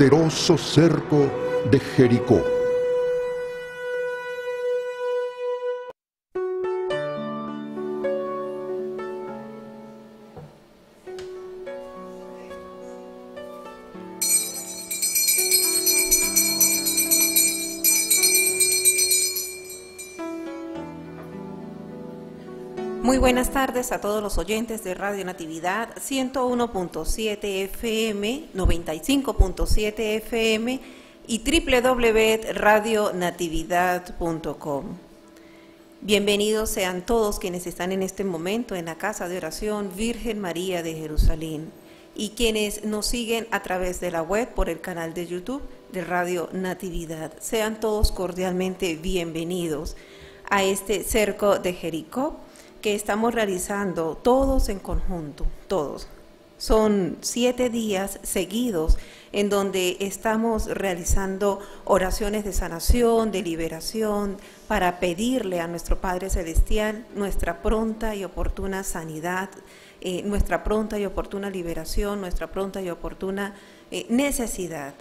poderoso cerco de Jericó. A todos los oyentes de Radio Natividad 101.7 FM, 95.7 FM y www.radionatividad.com. Bienvenidos sean todos quienes están en este momento en la casa de oración Virgen María de Jerusalén y quienes nos siguen a través de la web por el canal de YouTube de Radio Natividad. Sean todos cordialmente bienvenidos a este cerco de Jericó que estamos realizando todos en conjunto, todos. Son siete días seguidos en donde estamos realizando oraciones de sanación, de liberación, para pedirle a nuestro Padre Celestial nuestra pronta y oportuna sanidad, eh, nuestra pronta y oportuna liberación, nuestra pronta y oportuna eh, necesidad.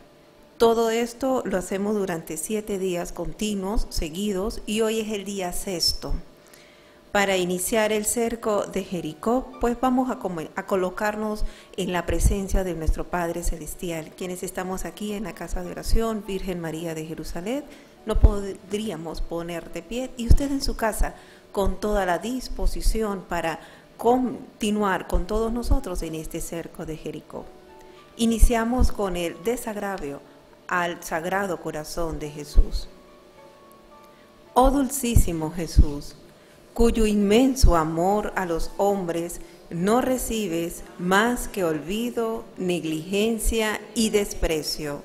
Todo esto lo hacemos durante siete días continuos, seguidos, y hoy es el día sexto. Para iniciar el cerco de Jericó, pues vamos a, colocarnos en la presencia de nuestro Padre Celestial. Quienes estamos aquí en la casa de oración, Virgen María de Jerusalén, no podríamos poner de pie y usted en su casa con toda la disposición para continuar con todos nosotros en este cerco de Jericó. Iniciamos con el desagravio al Sagrado Corazón de Jesús. Oh dulcísimo Jesús, cuyo inmenso amor a los hombres no recibes más que olvido, negligencia y desprecio.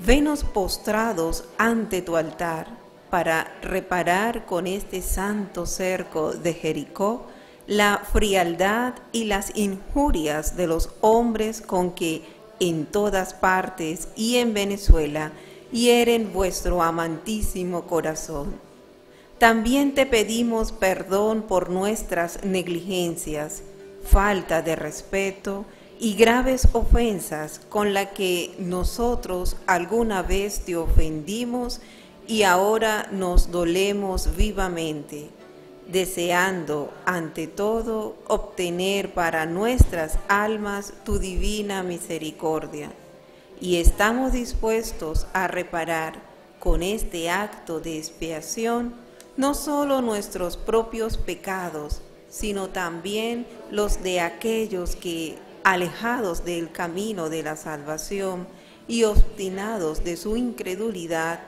Venos postrados ante tu altar para reparar con este santo cerco de Jericó la frialdad y las injurias de los hombres con que en todas partes y en Venezuela hieren vuestro amantísimo corazón también te pedimos perdón por nuestras negligencias, falta de respeto y graves ofensas con la que nosotros alguna vez te ofendimos y ahora nos dolemos vivamente, deseando ante todo obtener para nuestras almas tu divina misericordia. Y estamos dispuestos a reparar con este acto de expiación no solo nuestros propios pecados, sino también los de aquellos que, alejados del camino de la salvación y obstinados de su incredulidad,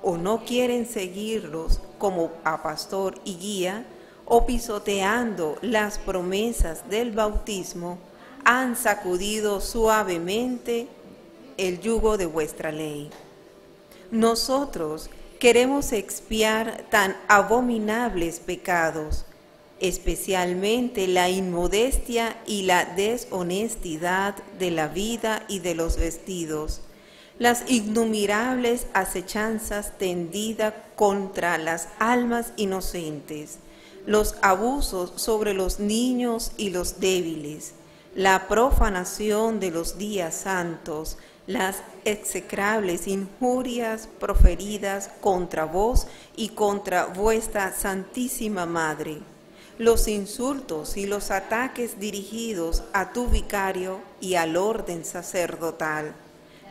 o no quieren seguirlos como a pastor y guía, o pisoteando las promesas del bautismo, han sacudido suavemente el yugo de vuestra ley. Nosotros, queremos expiar tan abominables pecados, especialmente la inmodestia y la deshonestidad de la vida y de los vestidos, las innumerables acechanzas tendidas contra las almas inocentes, los abusos sobre los niños y los débiles, la profanación de los días santos, las execrables injurias proferidas contra vos y contra vuestra Santísima Madre, los insultos y los ataques dirigidos a tu vicario y al orden sacerdotal,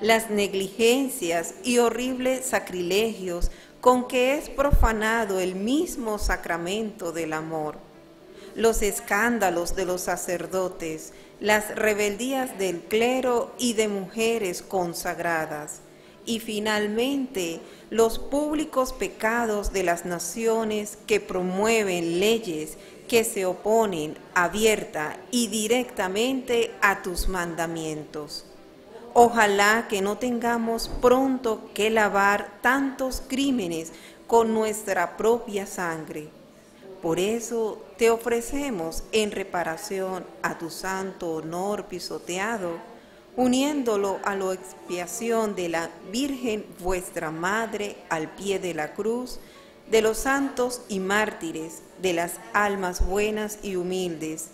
las negligencias y horribles sacrilegios con que es profanado el mismo sacramento del amor, los escándalos de los sacerdotes, las rebeldías del clero y de mujeres consagradas, y finalmente los públicos pecados de las naciones que promueven leyes que se oponen abierta y directamente a tus mandamientos. Ojalá que no tengamos pronto que lavar tantos crímenes con nuestra propia sangre por eso te ofrecemos en reparación a tu santo honor pisoteado, uniéndolo a la expiación de la Virgen vuestra Madre al pie de la cruz, de los santos y mártires, de las almas buenas y humildes.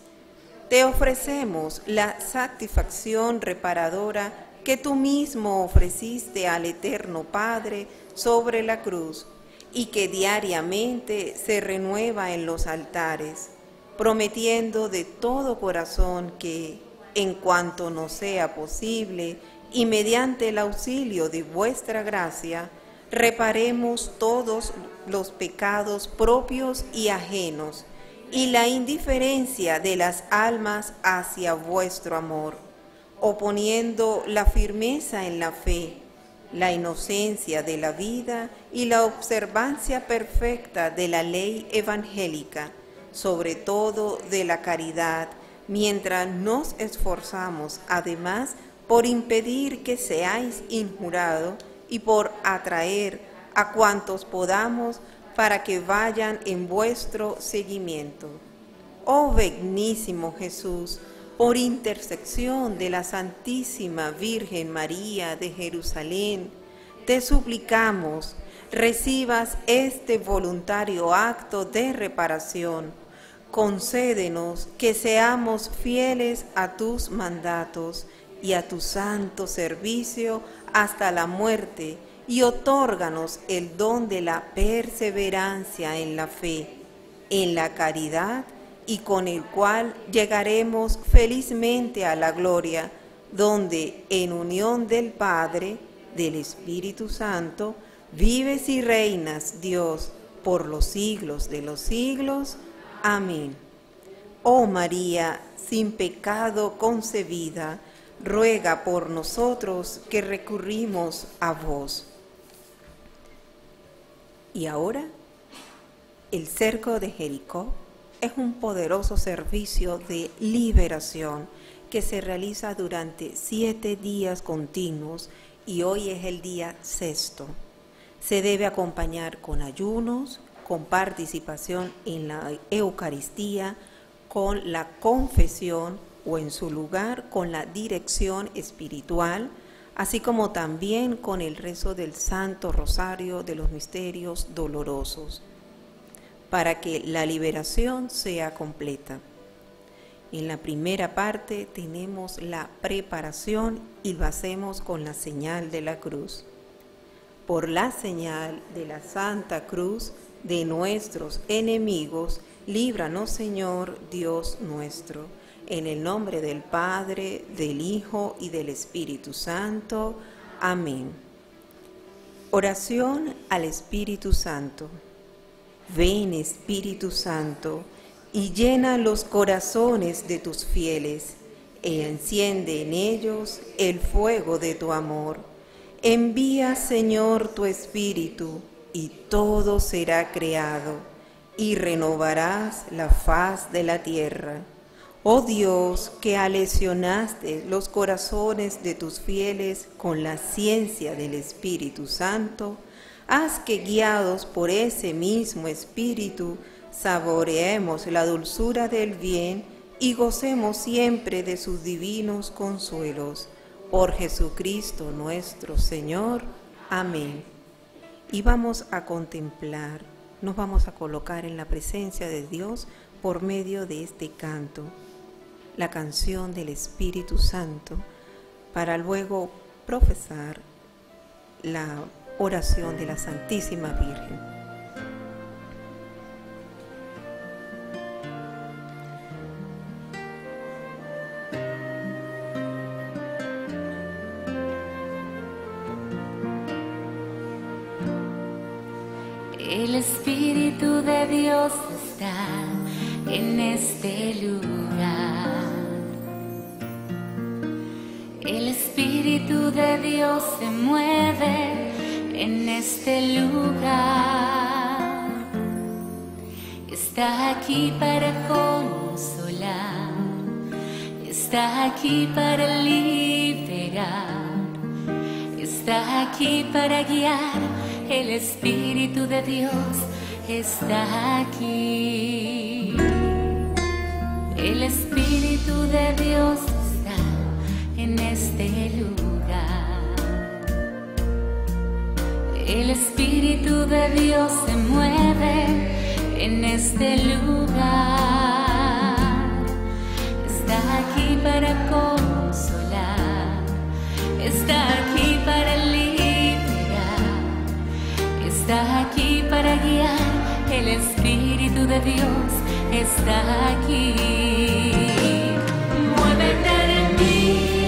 Te ofrecemos la satisfacción reparadora que tú mismo ofreciste al Eterno Padre sobre la cruz y que diariamente se renueva en los altares, prometiendo de todo corazón que, en cuanto nos sea posible, y mediante el auxilio de vuestra gracia, reparemos todos los pecados propios y ajenos y la indiferencia de las almas hacia vuestro amor, oponiendo la firmeza en la fe, la inocencia de la vida y la observancia perfecta de la ley evangélica, sobre todo de la caridad, mientras nos esforzamos además por impedir que seáis injurados y por atraer a cuantos podamos para que vayan en vuestro seguimiento. Oh benignísimo Jesús, por intersección de la Santísima Virgen María de Jerusalén, te suplicamos, recibas este voluntario acto de reparación. Concédenos que seamos fieles a tus mandatos y a tu santo servicio hasta la muerte y otórganos el don de la perseverancia en la fe, en la caridad y con el cual llegaremos felizmente a la gloria, donde en unión del Padre, del Espíritu Santo, vives y reinas, Dios, por los siglos de los siglos. Amén. Oh María, sin pecado concebida, ruega por nosotros que recurrimos a vos. Y ahora, el cerco de Jericó es un poderoso servicio de liberación que se realiza durante siete días continuos y hoy es el día sexto. Se debe acompañar con ayunos, con participación en la Eucaristía, con la confesión o en su lugar con la dirección espiritual, así como también con el rezo del Santo Rosario de los Misterios Dolorosos, para que la liberación sea completa. En la primera parte tenemos la preparación y lo hacemos con la señal de la cruz. Por la señal de la Santa Cruz de nuestros enemigos, líbranos Señor Dios nuestro en el nombre del Padre, del Hijo y del Espíritu Santo. Amén. Oración al Espíritu Santo. Ven Espíritu Santo y llena los corazones de tus fieles e enciende en ellos el fuego de tu amor. Envía Señor tu Espíritu y todo será creado y renovarás la faz de la tierra. Oh Dios, que alesionaste los corazones de tus fieles con la ciencia del Espíritu Santo, haz que guiados por ese mismo Espíritu, saboreemos la dulzura del bien y gocemos siempre de sus divinos consuelos. Por Jesucristo nuestro Señor. Amén. Y vamos a contemplar, nos vamos a colocar en la presencia de Dios por medio de este canto la canción del Espíritu Santo para luego profesar la oración de la Santísima Virgen. El Espíritu de Dios está en este lugar. El Espíritu de Dios se mueve en este lugar. Está aquí para consolar, está aquí para liberar, está aquí para guiar. El Espíritu de Dios está aquí. El Espíritu de Dios en este lugar. El Espíritu de Dios se mueve en este lugar. Está aquí para consolar, está aquí para liberar, está aquí para guiar, el Espíritu de Dios está aquí. Muévete en mí,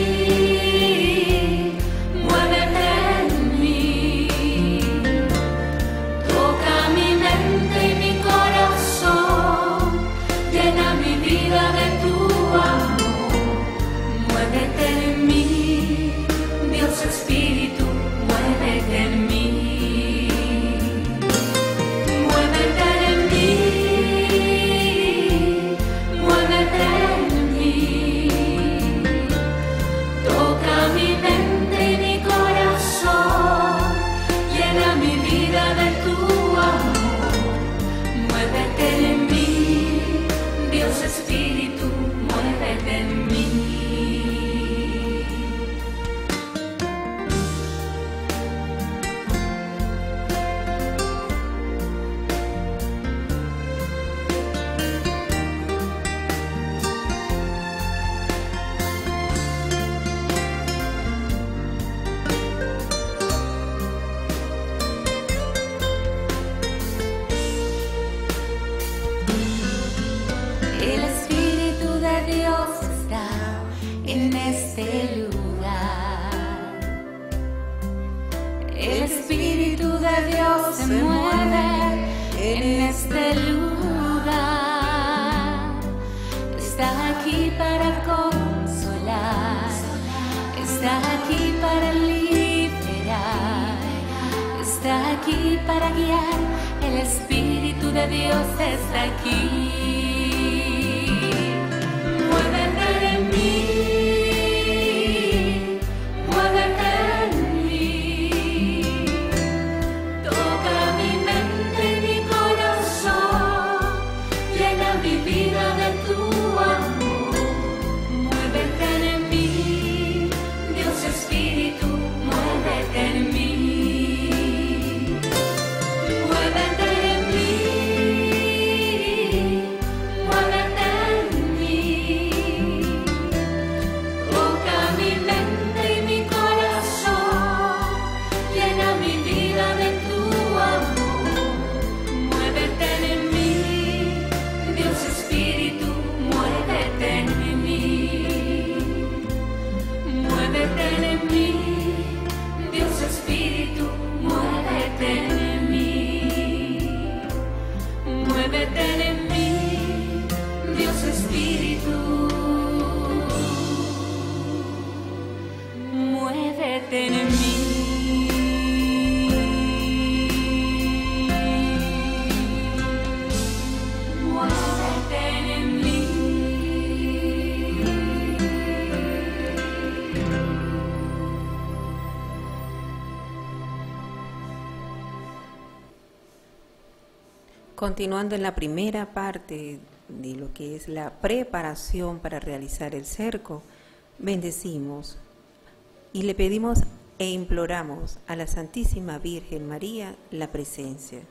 El Espíritu de Dios está aquí. Continuando en la primera parte de lo que es la preparación para realizar el cerco, bendecimos y le pedimos e imploramos a la Santísima Virgen María la presencia.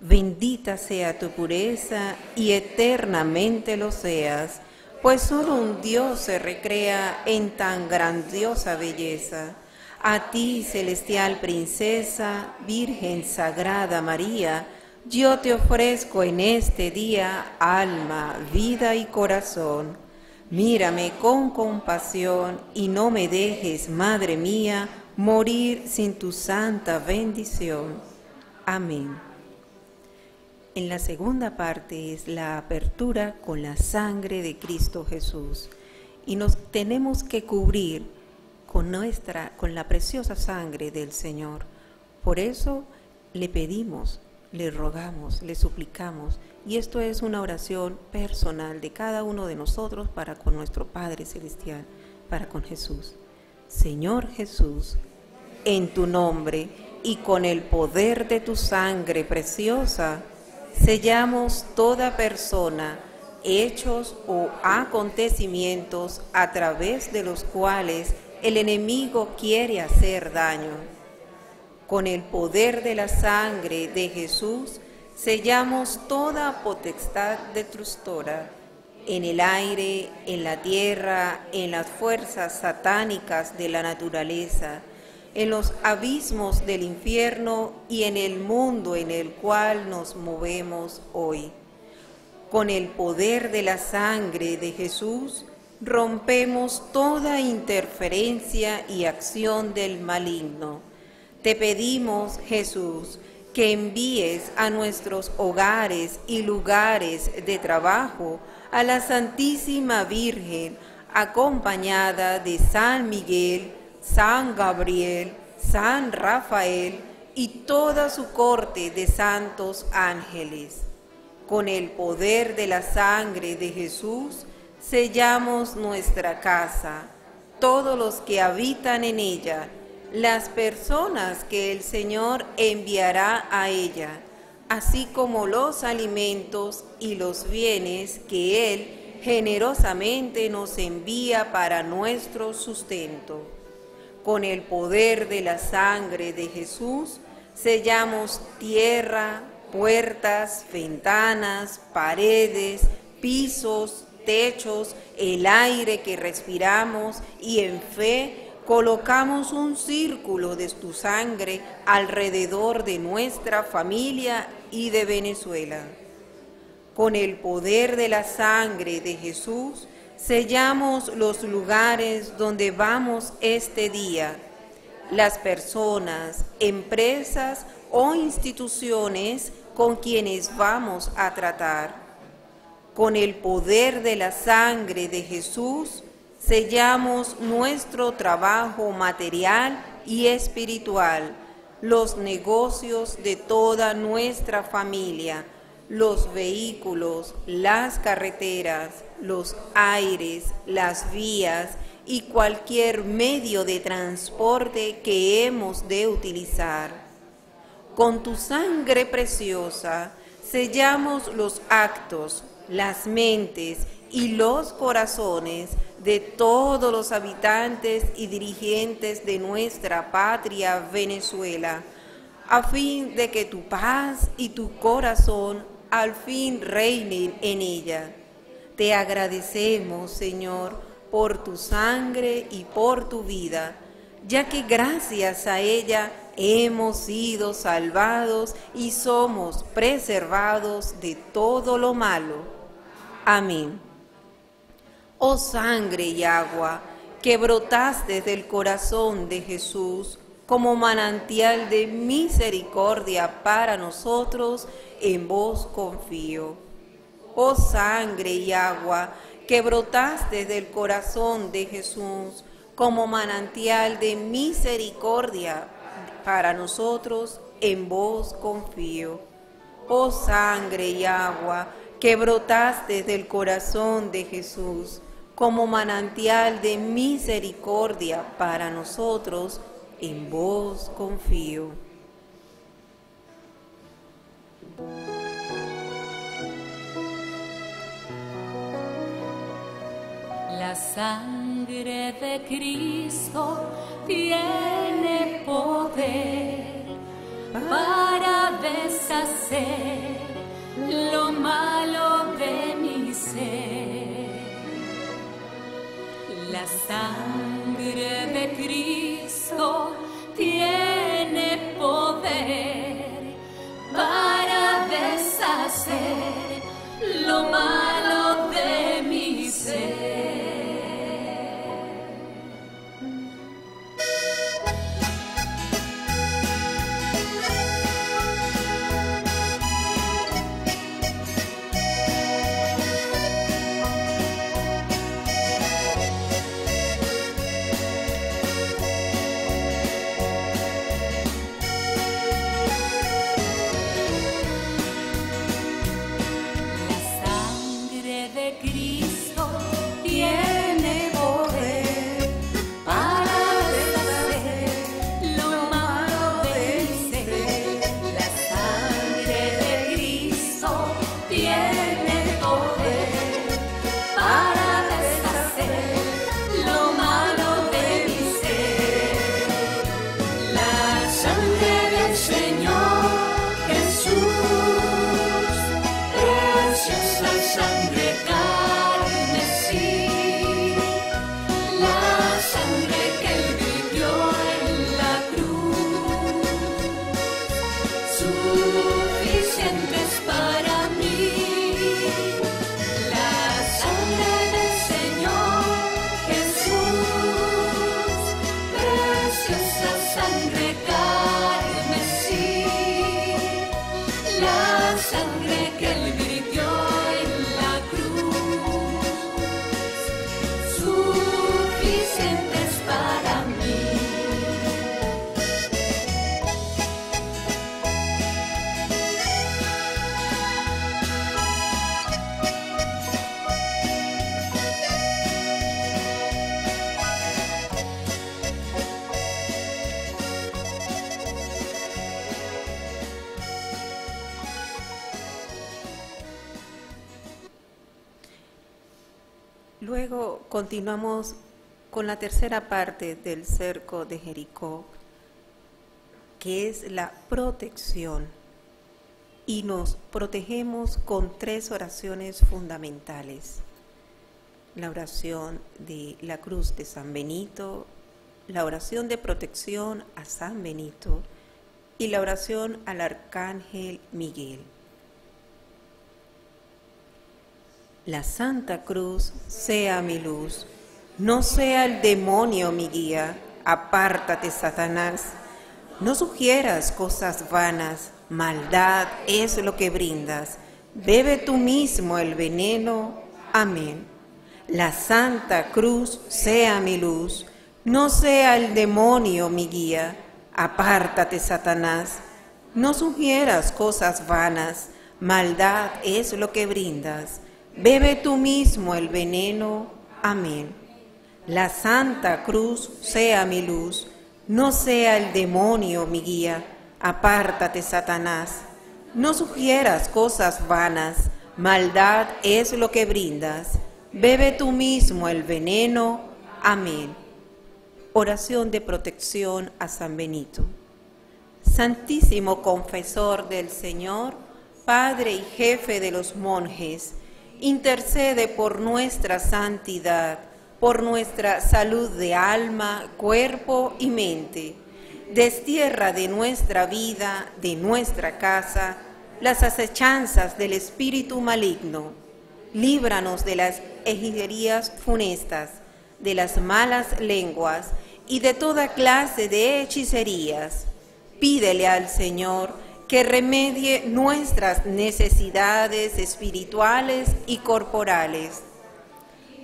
Bendita sea tu pureza y eternamente lo seas, pues solo un Dios se recrea en tan grandiosa belleza. A ti, celestial princesa, Virgen Sagrada María, yo te ofrezco en este día alma, vida y corazón. Mírame con compasión y no me dejes, Madre mía, morir sin tu santa bendición. Amén. En la segunda parte es la apertura con la sangre de Cristo Jesús y nos tenemos que cubrir con nuestra con la preciosa sangre del Señor. Por eso le pedimos, le rogamos, le suplicamos y esto es una oración personal de cada uno de nosotros para con nuestro Padre celestial, para con Jesús. Señor Jesús, en tu nombre y con el poder de tu sangre preciosa, sellamos toda persona, hechos o acontecimientos a través de los cuales el enemigo quiere hacer daño. Con el poder de la sangre de Jesús, sellamos toda potestad destructora en el aire, en la tierra, en las fuerzas satánicas de la naturaleza, en los abismos del infierno y en el mundo en el cual nos movemos hoy. Con el poder de la sangre de Jesús, rompemos toda interferencia y acción del maligno. Te pedimos, Jesús, que envíes a nuestros hogares y lugares de trabajo a la Santísima Virgen, acompañada de San Miguel, San Gabriel, San Rafael y toda su corte de santos ángeles. Con el poder de la sangre de Jesús, sellamos nuestra casa, todos los que habitan en ella, las personas que el Señor enviará a ella, así como los alimentos y los bienes que Él generosamente nos envía para nuestro sustento. Con el poder de la sangre de Jesús, sellamos tierra, puertas, ventanas, paredes, pisos, techos, el aire que respiramos y en fe colocamos un círculo de tu sangre alrededor de nuestra familia y de Venezuela. Con el poder de la sangre de Jesús, sellamos los lugares donde vamos este día, las personas, empresas o instituciones con quienes vamos a tratar con el poder de la sangre de Jesús, sellamos nuestro trabajo material y espiritual, los negocios de toda nuestra familia, los vehículos, las carreteras, los aires, las vías y cualquier medio de transporte que hemos de utilizar. Con tu sangre preciosa sellamos los actos, las mentes y los corazones de todos los habitantes y dirigentes de nuestra patria Venezuela, a fin de que tu paz y tu corazón al fin reinen en ella. Te agradecemos, Señor, por tu sangre y por tu vida, ya que gracias a ella hemos sido salvados y somos preservados de todo lo malo Amén. Oh sangre y agua que brotaste del corazón de Jesús como manantial de misericordia para nosotros, en vos confío. Oh sangre y agua que brotaste del corazón de Jesús como manantial de misericordia para nosotros, en vos confío. Oh sangre y agua que brotaste del corazón de Jesús como manantial de misericordia para nosotros, en vos confío. La sangre de Cristo tiene poder para deshacer lo malo de mi ser. La sangre de Cristo tiene poder para deshacer lo malo continuamos con la tercera parte del cerco de Jericó, que es la protección. Y nos protegemos con tres oraciones fundamentales. La oración de la cruz de San Benito, la oración de protección a San Benito y la oración al Arcángel Miguel. La Santa Cruz sea mi luz, no sea el demonio mi guía, apártate Satanás, no sugieras cosas vanas, maldad es lo que brindas, bebe tú mismo el veneno, amén. La Santa Cruz sea mi luz, no sea el demonio mi guía, apártate Satanás, no sugieras cosas vanas, maldad es lo que brindas, Bebe tú mismo el veneno. Amén. La Santa Cruz sea mi luz, no sea el demonio mi guía. Apártate, Satanás. No sugieras cosas vanas, maldad es lo que brindas. Bebe tú mismo el veneno. Amén. Oración de protección a San Benito. Santísimo confesor del Señor, Padre y jefe de los monjes, intercede por nuestra santidad, por nuestra salud de alma, cuerpo y mente. Destierra de nuestra vida, de nuestra casa, las acechanzas del espíritu maligno. Líbranos de las hechicerías funestas, de las malas lenguas y de toda clase de hechicerías. Pídele al Señor que remedie nuestras necesidades espirituales y corporales.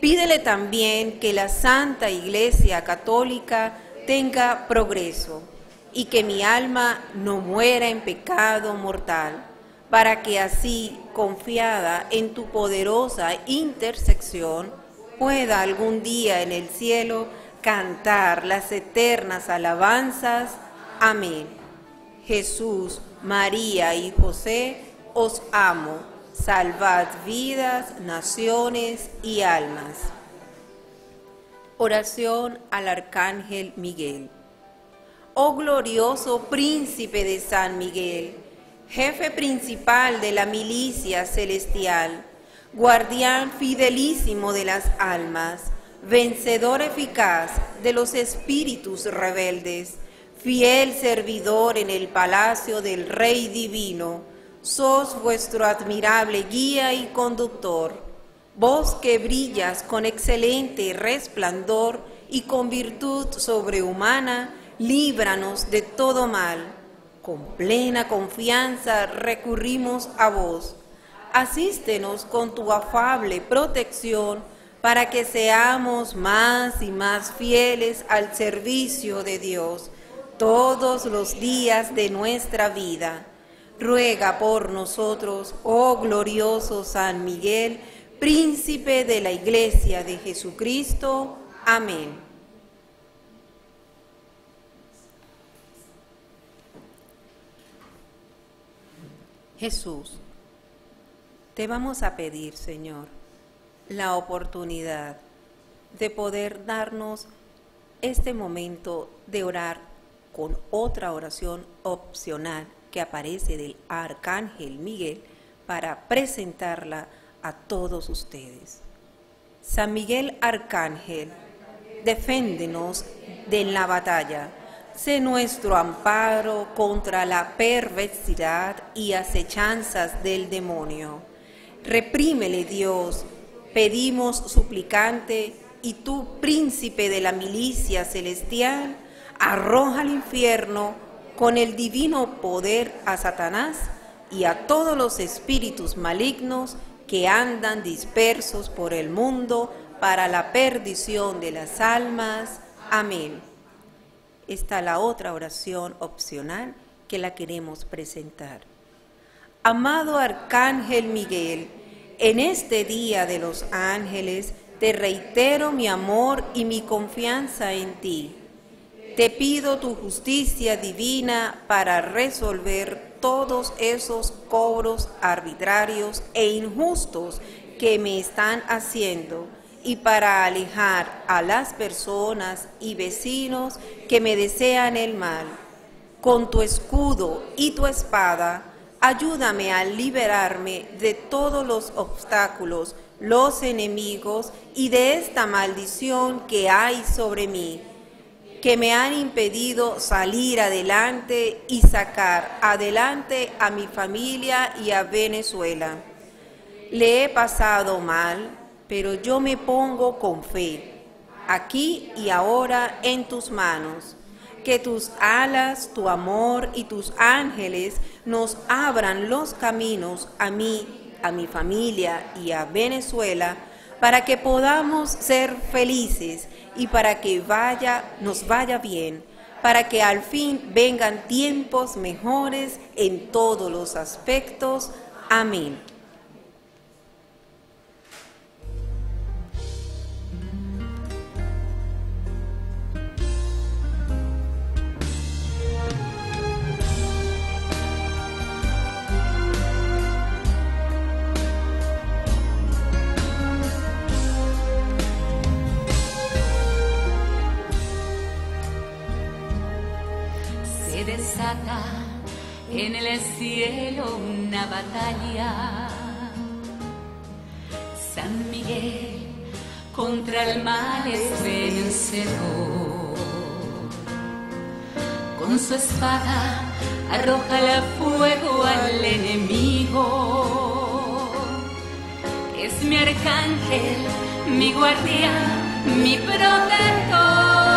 Pídele también que la Santa Iglesia Católica tenga progreso y que mi alma no muera en pecado mortal, para que así, confiada en tu poderosa intersección, pueda algún día en el cielo cantar las eternas alabanzas. Amén. Jesús, María y José, os amo, salvad vidas, naciones y almas. Oración al Arcángel Miguel. Oh glorioso príncipe de San Miguel, jefe principal de la milicia celestial, guardián fidelísimo de las almas, vencedor eficaz de los espíritus rebeldes, fiel servidor en el palacio del Rey Divino, sos vuestro admirable guía y conductor, vos que brillas con excelente resplandor y con virtud sobrehumana, líbranos de todo mal. Con plena confianza recurrimos a vos. Asístenos con tu afable protección para que seamos más y más fieles al servicio de Dios todos los días de nuestra vida. Ruega por nosotros, oh glorioso San Miguel, príncipe de la Iglesia de Jesucristo. Amén. Jesús, te vamos a pedir, Señor, la oportunidad de poder darnos este momento de orar con otra oración opcional que aparece del Arcángel Miguel para presentarla a todos ustedes. San Miguel Arcángel, deféndenos de la batalla. Sé nuestro amparo contra la perversidad y acechanzas del demonio. Reprímele Dios, pedimos suplicante, y tú, príncipe de la milicia celestial, arroja al infierno con el divino poder a Satanás y a todos los espíritus malignos que andan dispersos por el mundo para la perdición de las almas. Amén. Está la otra oración opcional que la queremos presentar. Amado Arcángel Miguel, en este día de los ángeles te reitero mi amor y mi confianza en ti te pido tu justicia divina para resolver todos esos cobros arbitrarios e injustos que me están haciendo y para alejar a las personas y vecinos que me desean el mal. Con tu escudo y tu espada, ayúdame a liberarme de todos los obstáculos, los enemigos y de esta maldición que hay sobre mí, que me han impedido salir adelante y sacar adelante a mi familia y a Venezuela. Le he pasado mal, pero yo me pongo con fe, aquí y ahora en tus manos. Que tus alas, tu amor y tus ángeles nos abran los caminos a mí, a mi familia y a Venezuela, para que podamos ser felices y para que vaya, nos vaya bien, para que al fin vengan tiempos mejores en todos los aspectos. Amén. En el cielo una batalla. San Miguel contra el mal es vencedor. Con su espada arroja el fuego al enemigo. Es mi arcángel, mi guardián, mi protector.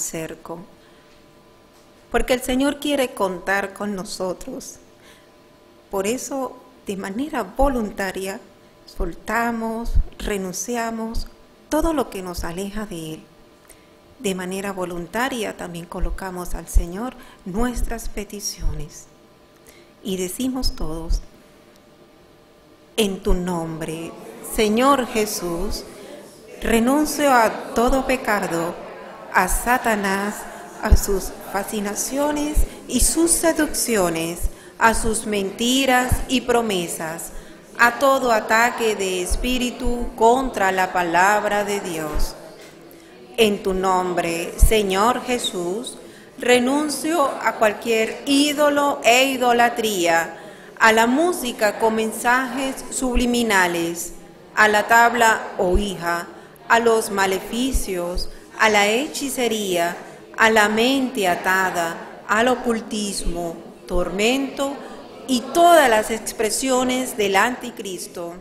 Cerco, porque el Señor quiere contar con nosotros. Por eso, de manera voluntaria, soltamos, renunciamos todo lo que nos aleja de Él. De manera voluntaria también colocamos al Señor nuestras peticiones y decimos todos, en tu nombre, Señor Jesús, renuncio a todo pecado, a Satanás, a sus fascinaciones y sus seducciones, a sus mentiras y promesas, a todo ataque de espíritu contra la palabra de Dios. En tu nombre, Señor Jesús, renuncio a cualquier ídolo e idolatría, a la música con mensajes subliminales, a la tabla o hija, a los maleficios, a la hechicería, a la mente atada, al ocultismo, tormento y todas las expresiones del anticristo.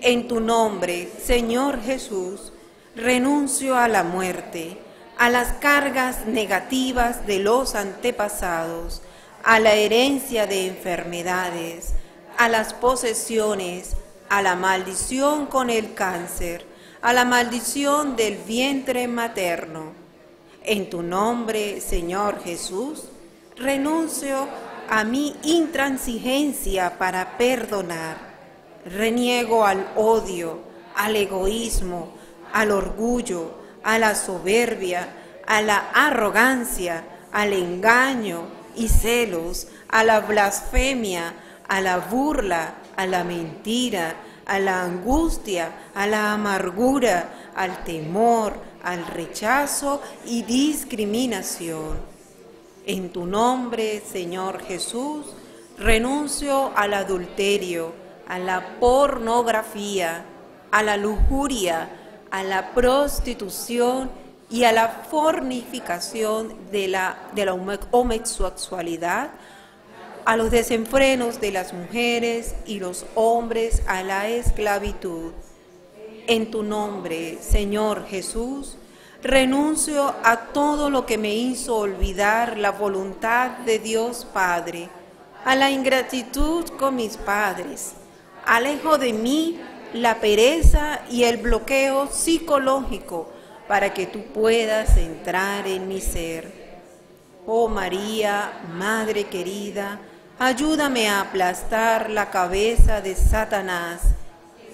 En tu nombre, Señor Jesús, renuncio a la muerte, a las cargas negativas de los antepasados, a la herencia de enfermedades, a las posesiones, a la maldición con el cáncer, a la maldición del vientre materno en tu nombre, Señor Jesús, renuncio a mi intransigencia para perdonar. Reniego al odio, al egoísmo, al orgullo, a la soberbia, a la arrogancia, al engaño y celos, a la blasfemia, a la burla, a la mentira, a la angustia, a la amargura, al temor, al rechazo y discriminación. En tu nombre, Señor Jesús, renuncio al adulterio, a la pornografía, a la lujuria, a la prostitución y a la fornificación de la, de la homosexualidad, a los desenfrenos de las mujeres y los hombres a la esclavitud en tu nombre, Señor Jesús, renuncio a todo lo que me hizo olvidar la voluntad de Dios Padre, a la ingratitud con mis padres. Alejo de mí la pereza y el bloqueo psicológico para que tú puedas entrar en mi ser. Oh María, Madre querida, ayúdame a aplastar la cabeza de Satanás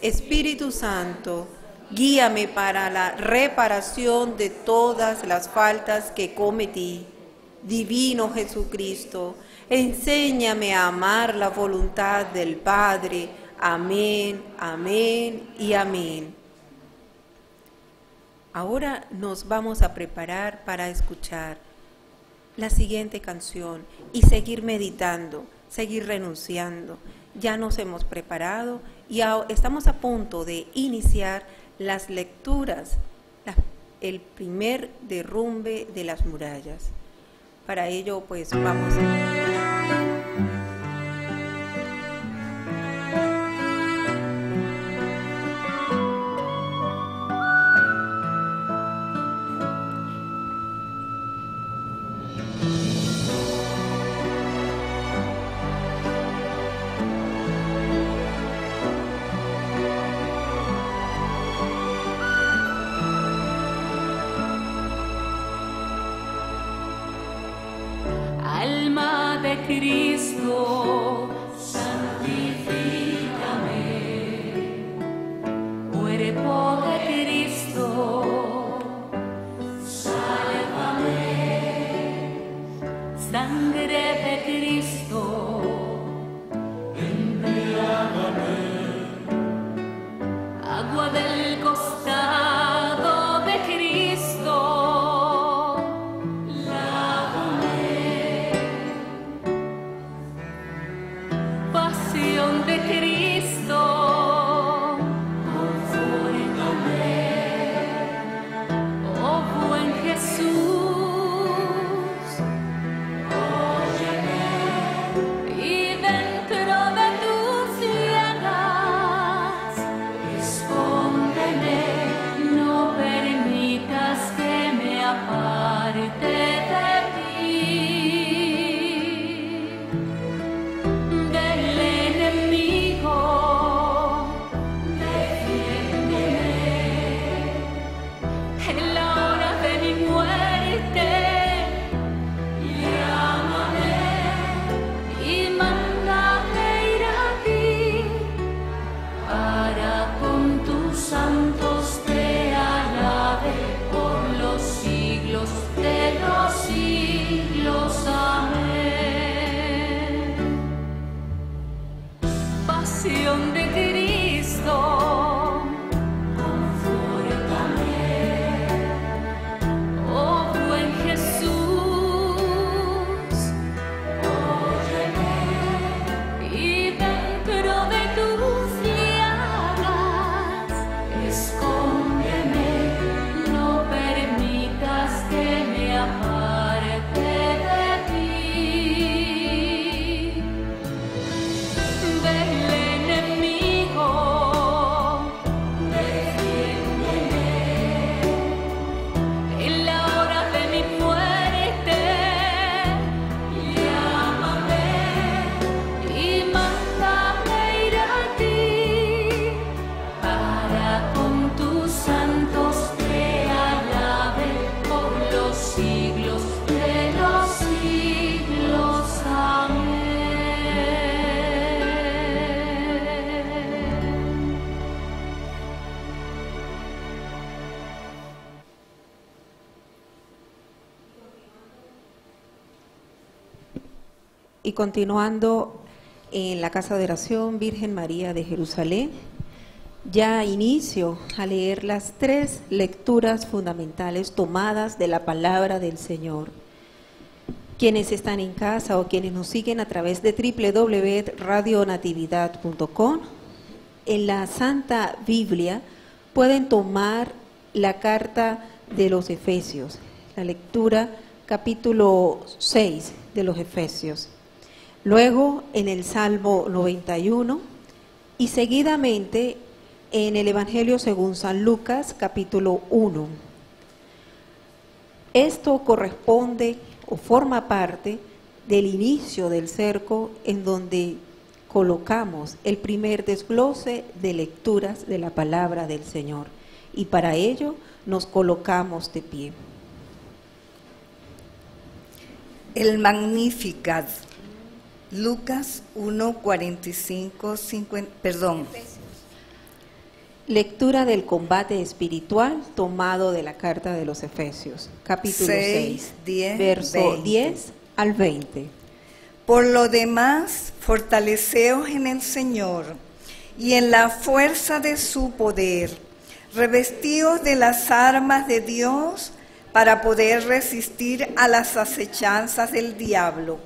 Espíritu Santo, guíame para la reparación de todas las faltas que cometí. Divino Jesucristo, enséñame a amar la voluntad del Padre. Amén, amén y amén. Ahora nos vamos a preparar para escuchar la siguiente canción y seguir meditando, seguir renunciando. Ya nos hemos preparado y estamos a punto de iniciar las lecturas, el primer derrumbe de las murallas. Para ello, pues vamos continuando en la Casa de Oración Virgen María de Jerusalén, ya inicio a leer las tres lecturas fundamentales tomadas de la palabra del Señor. Quienes están en casa o quienes nos siguen a través de www.radionatividad.com, en la Santa Biblia pueden tomar la carta de los Efesios, la lectura capítulo 6 de los Efesios. Luego en el Salmo 91 y seguidamente en el Evangelio según San Lucas capítulo 1. Esto corresponde o forma parte del inicio del cerco en donde colocamos el primer desglose de lecturas de la palabra del Señor y para ello nos colocamos de pie. El Magnificat, Lucas 1, 45, 50, perdón. Lectura del combate espiritual tomado de la carta de los Efesios, capítulo 6, 10, verso 20. 10 al 20. Por lo demás, fortaleceos en el Señor y en la fuerza de su poder, revestíos de las armas de Dios para poder resistir a las acechanzas del diablo,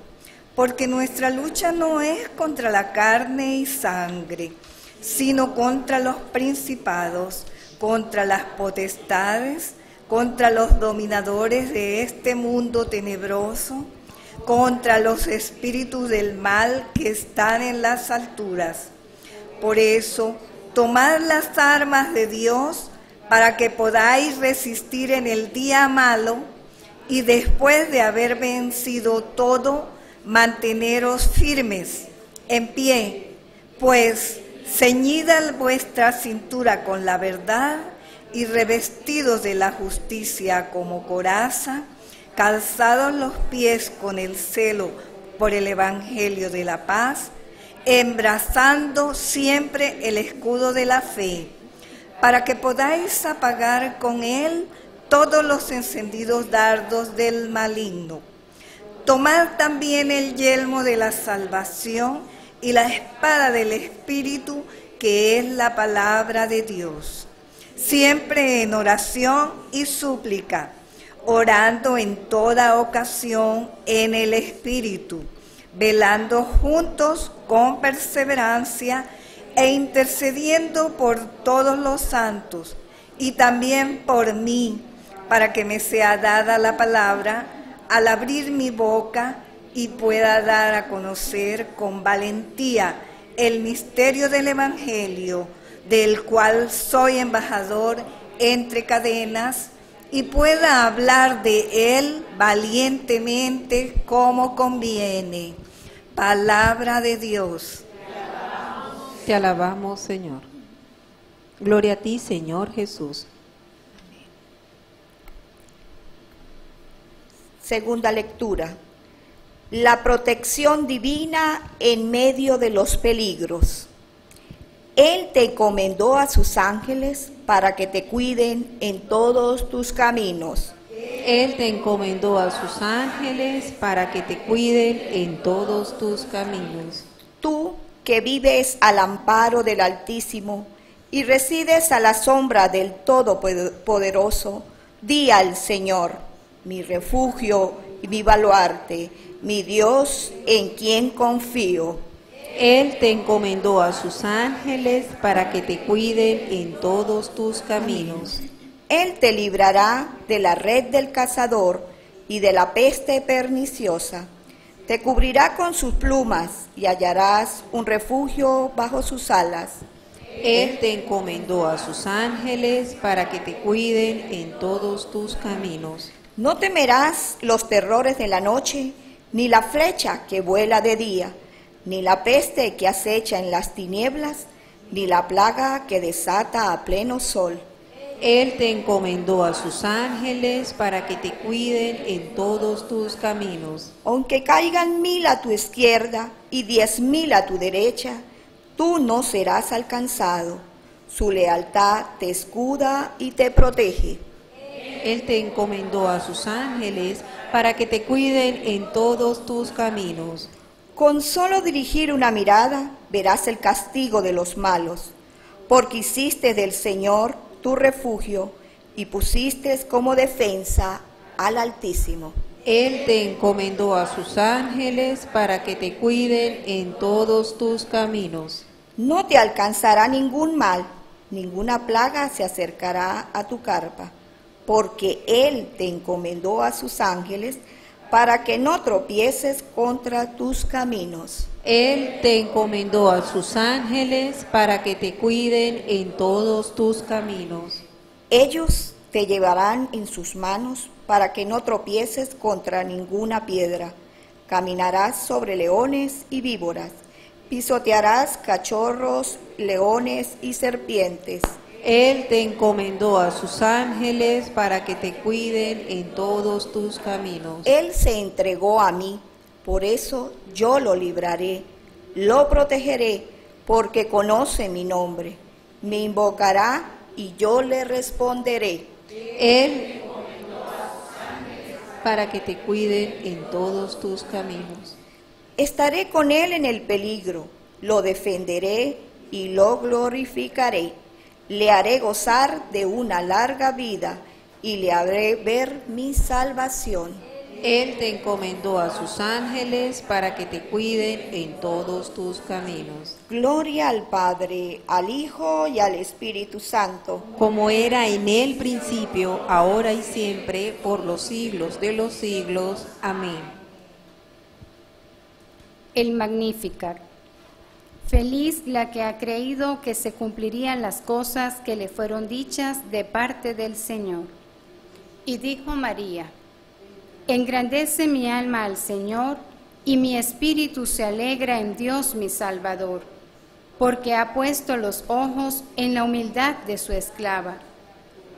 porque nuestra lucha no es contra la carne y sangre, sino contra los principados, contra las potestades, contra los dominadores de este mundo tenebroso, contra los espíritus del mal que están en las alturas. Por eso, tomad las armas de Dios para que podáis resistir en el día malo y después de haber vencido todo, manteneros firmes, en pie, pues ceñida vuestra cintura con la verdad y revestidos de la justicia como coraza, calzados los pies con el celo por el Evangelio de la paz, embrazando siempre el escudo de la fe, para que podáis apagar con él todos los encendidos dardos del maligno. Tomad también el yelmo de la salvación y la espada del Espíritu, que es la palabra de Dios, siempre en oración y súplica, orando en toda ocasión en el Espíritu, velando juntos con perseverancia e intercediendo por todos los santos y también por mí, para que me sea dada la palabra al abrir mi boca y pueda dar a conocer con valentía el misterio del Evangelio, del cual soy embajador entre cadenas, y pueda hablar de él valientemente como conviene. Palabra de Dios. Te alabamos, Señor. Gloria a ti, Señor Jesús. Segunda lectura. La protección divina en medio de los peligros. Él te encomendó a sus ángeles para que te cuiden en todos tus caminos. Él te encomendó a sus ángeles para que te cuiden en todos tus caminos. Tú que vives al amparo del Altísimo y resides a la sombra del Todopoderoso, di al Señor, mi refugio y mi baluarte, mi Dios en quien confío. Él te encomendó a sus ángeles para que te cuiden en todos tus caminos. Él te librará de la red del cazador y de la peste perniciosa. Te cubrirá con sus plumas y hallarás un refugio bajo sus alas. Él te encomendó a sus ángeles para que te cuiden en todos tus caminos. No temerás los terrores de la noche, ni la flecha que vuela de día, ni la peste que acecha en las tinieblas, ni la plaga que desata a pleno sol. Él te encomendó a sus ángeles para que te cuiden en todos tus caminos. Aunque caigan mil a tu izquierda y diez mil a tu derecha, tú no serás alcanzado. Su lealtad te escuda y te protege. Él te encomendó a sus ángeles para que te cuiden en todos tus caminos. Con solo dirigir una mirada verás el castigo de los malos, porque hiciste del Señor tu refugio y pusiste como defensa al Altísimo. Él te encomendó a sus ángeles para que te cuiden en todos tus caminos. No te alcanzará ningún mal, ninguna plaga se acercará a tu carpa, porque Él te encomendó a sus ángeles para que no tropieces contra tus caminos. Él te encomendó a sus ángeles para que te cuiden en todos tus caminos. Ellos te llevarán en sus manos para que no tropieces contra ninguna piedra. Caminarás sobre leones y víboras, pisotearás cachorros, leones y serpientes. Él te encomendó a sus ángeles para que te cuiden en todos tus caminos. Él se entregó a mí, por eso yo lo libraré, lo protegeré, porque conoce mi nombre. Me invocará y yo le responderé. Él para que te cuiden en todos tus caminos. Estaré con él en el peligro, lo defenderé y lo glorificaré. Le haré gozar de una larga vida y le haré ver mi salvación. Él te encomendó a sus ángeles para que te cuiden en todos tus caminos. Gloria al Padre, al Hijo y al Espíritu Santo. Como era en el principio, ahora y siempre, por los siglos de los siglos. Amén. El Magnificat. Feliz la que ha creído que se cumplirían las cosas que le fueron dichas de parte del Señor. Y dijo María, Engrandece mi alma al Señor, y mi espíritu se alegra en Dios mi Salvador, porque ha puesto los ojos en la humildad de su esclava.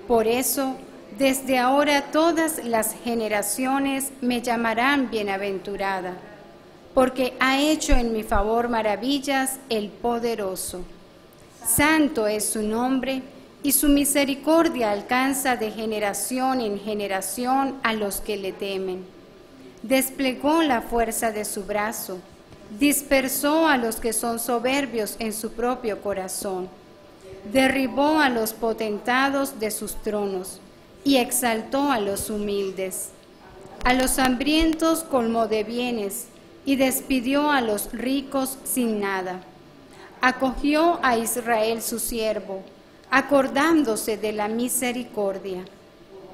Por eso, desde ahora todas las generaciones me llamarán bienaventurada, porque ha hecho en mi favor maravillas el poderoso. Santo es su nombre, y su misericordia alcanza de generación en generación a los que le temen. Desplegó la fuerza de su brazo, dispersó a los que son soberbios en su propio corazón, derribó a los potentados de sus tronos y exaltó a los humildes. A los hambrientos colmó de bienes y despidió a los ricos sin nada. Acogió a Israel su siervo acordándose de la misericordia,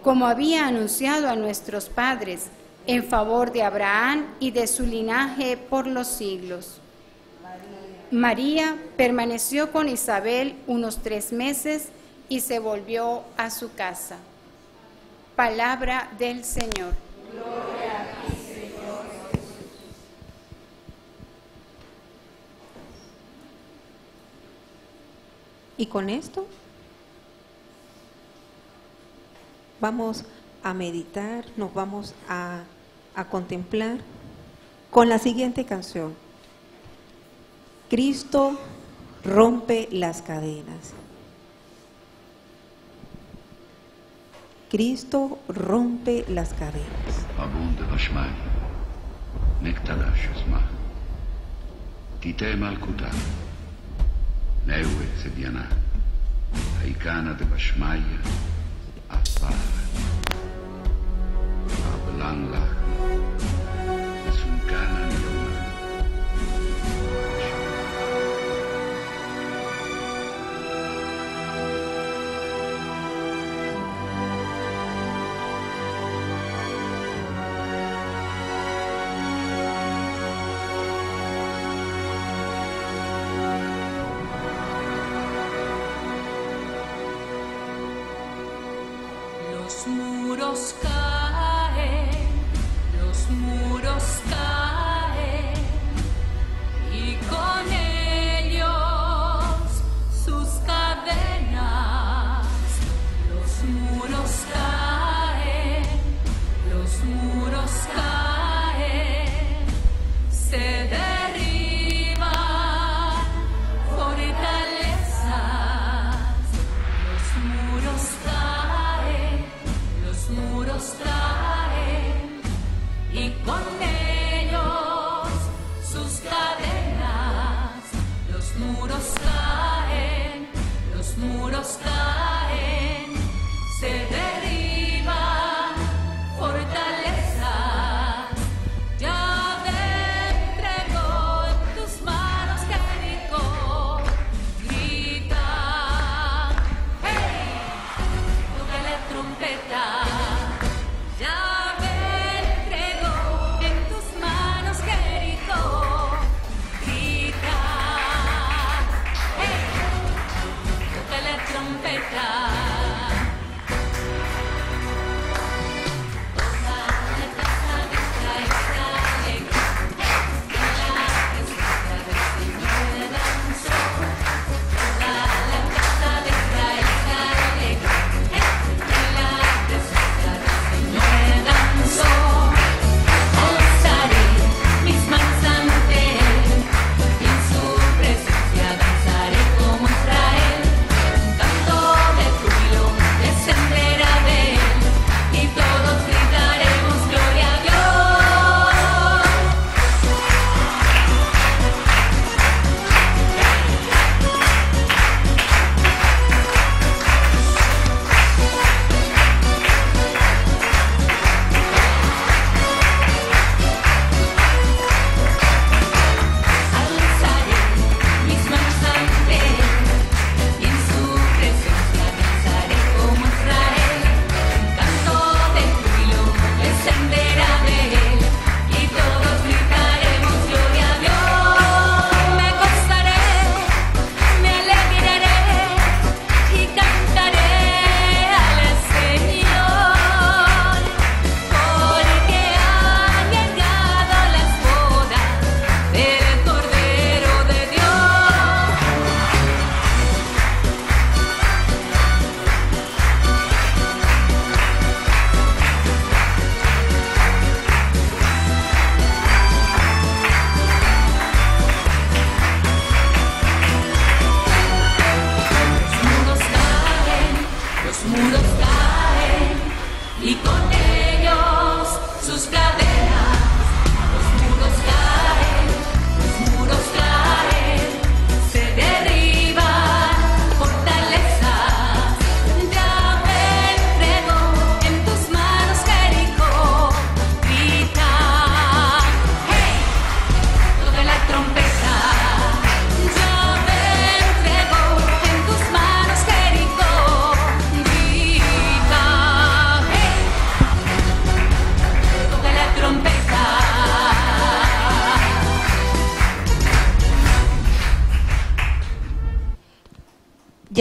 como había anunciado a nuestros padres, en favor de Abraham y de su linaje por los siglos. María permaneció con Isabel unos tres meses y se volvió a su casa. Palabra del Señor. Gloria a ti, Señor Y con esto vamos a meditar, nos vamos a, a contemplar con la siguiente canción. Cristo rompe las cadenas. Cristo rompe las cadenas. Neue sediana, haikana de vashmaya, afar, abelan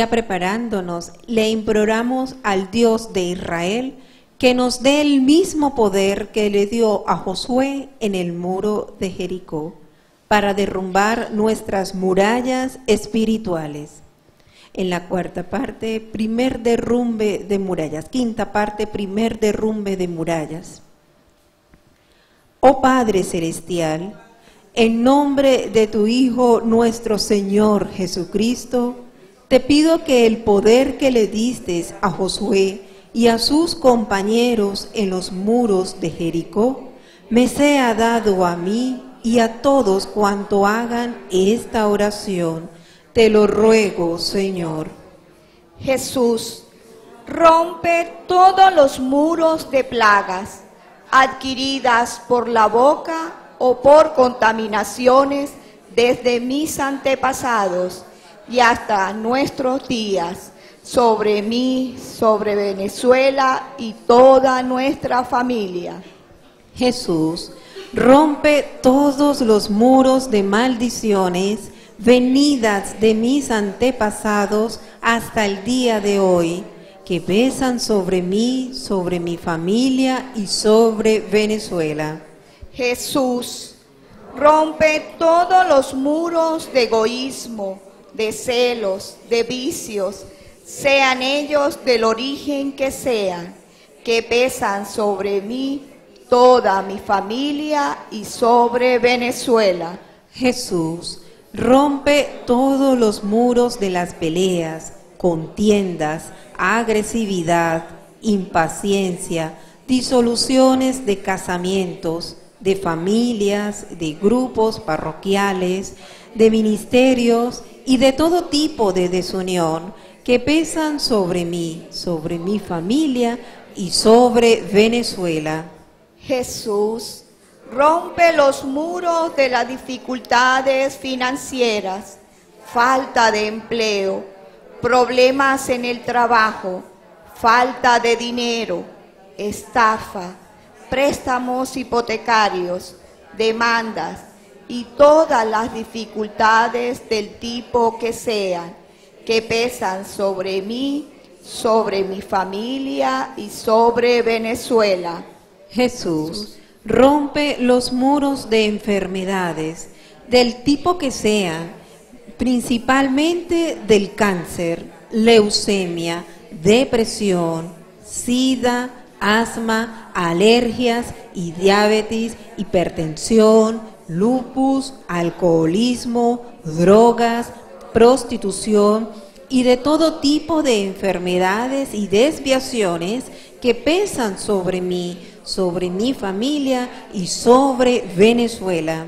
Ya preparándonos, le imploramos al Dios de Israel que nos dé el mismo poder que le dio a Josué en el muro de Jericó para derrumbar nuestras murallas espirituales. En la cuarta parte, primer derrumbe de murallas. Quinta parte, primer derrumbe de murallas. Oh Padre Celestial, en nombre de tu Hijo nuestro Señor Jesucristo, te pido que el poder que le diste a Josué y a sus compañeros en los muros de Jericó, me sea dado a mí y a todos cuanto hagan esta oración. Te lo ruego, Señor. Jesús, rompe todos los muros de plagas adquiridas por la boca o por contaminaciones desde mis antepasados y hasta nuestros días, sobre mí, sobre Venezuela y toda nuestra familia. Jesús, rompe todos los muros de maldiciones venidas de mis antepasados hasta el día de hoy, que pesan sobre mí, sobre mi familia y sobre Venezuela. Jesús, rompe todos los muros de egoísmo, de celos, de vicios, sean ellos del origen que sean, que pesan sobre mí, toda mi familia y sobre Venezuela. Jesús, rompe todos los muros de las peleas, contiendas, agresividad, impaciencia, disoluciones de casamientos, de familias, de grupos parroquiales, de ministerios y de todo tipo de desunión que pesan sobre mí, sobre mi familia y sobre Venezuela. Jesús, rompe los muros de las dificultades financieras, falta de empleo, problemas en el trabajo, falta de dinero, estafa, préstamos hipotecarios, demandas y todas las dificultades del tipo que sean, que pesan sobre mí, sobre mi familia y sobre Venezuela. Jesús, rompe los muros de enfermedades, del tipo que sean, principalmente del cáncer, leucemia, depresión, sida, asma, alergias y diabetes, hipertensión, lupus, alcoholismo, drogas, prostitución y de todo tipo de enfermedades y desviaciones que pesan sobre mí, sobre mi familia y sobre Venezuela.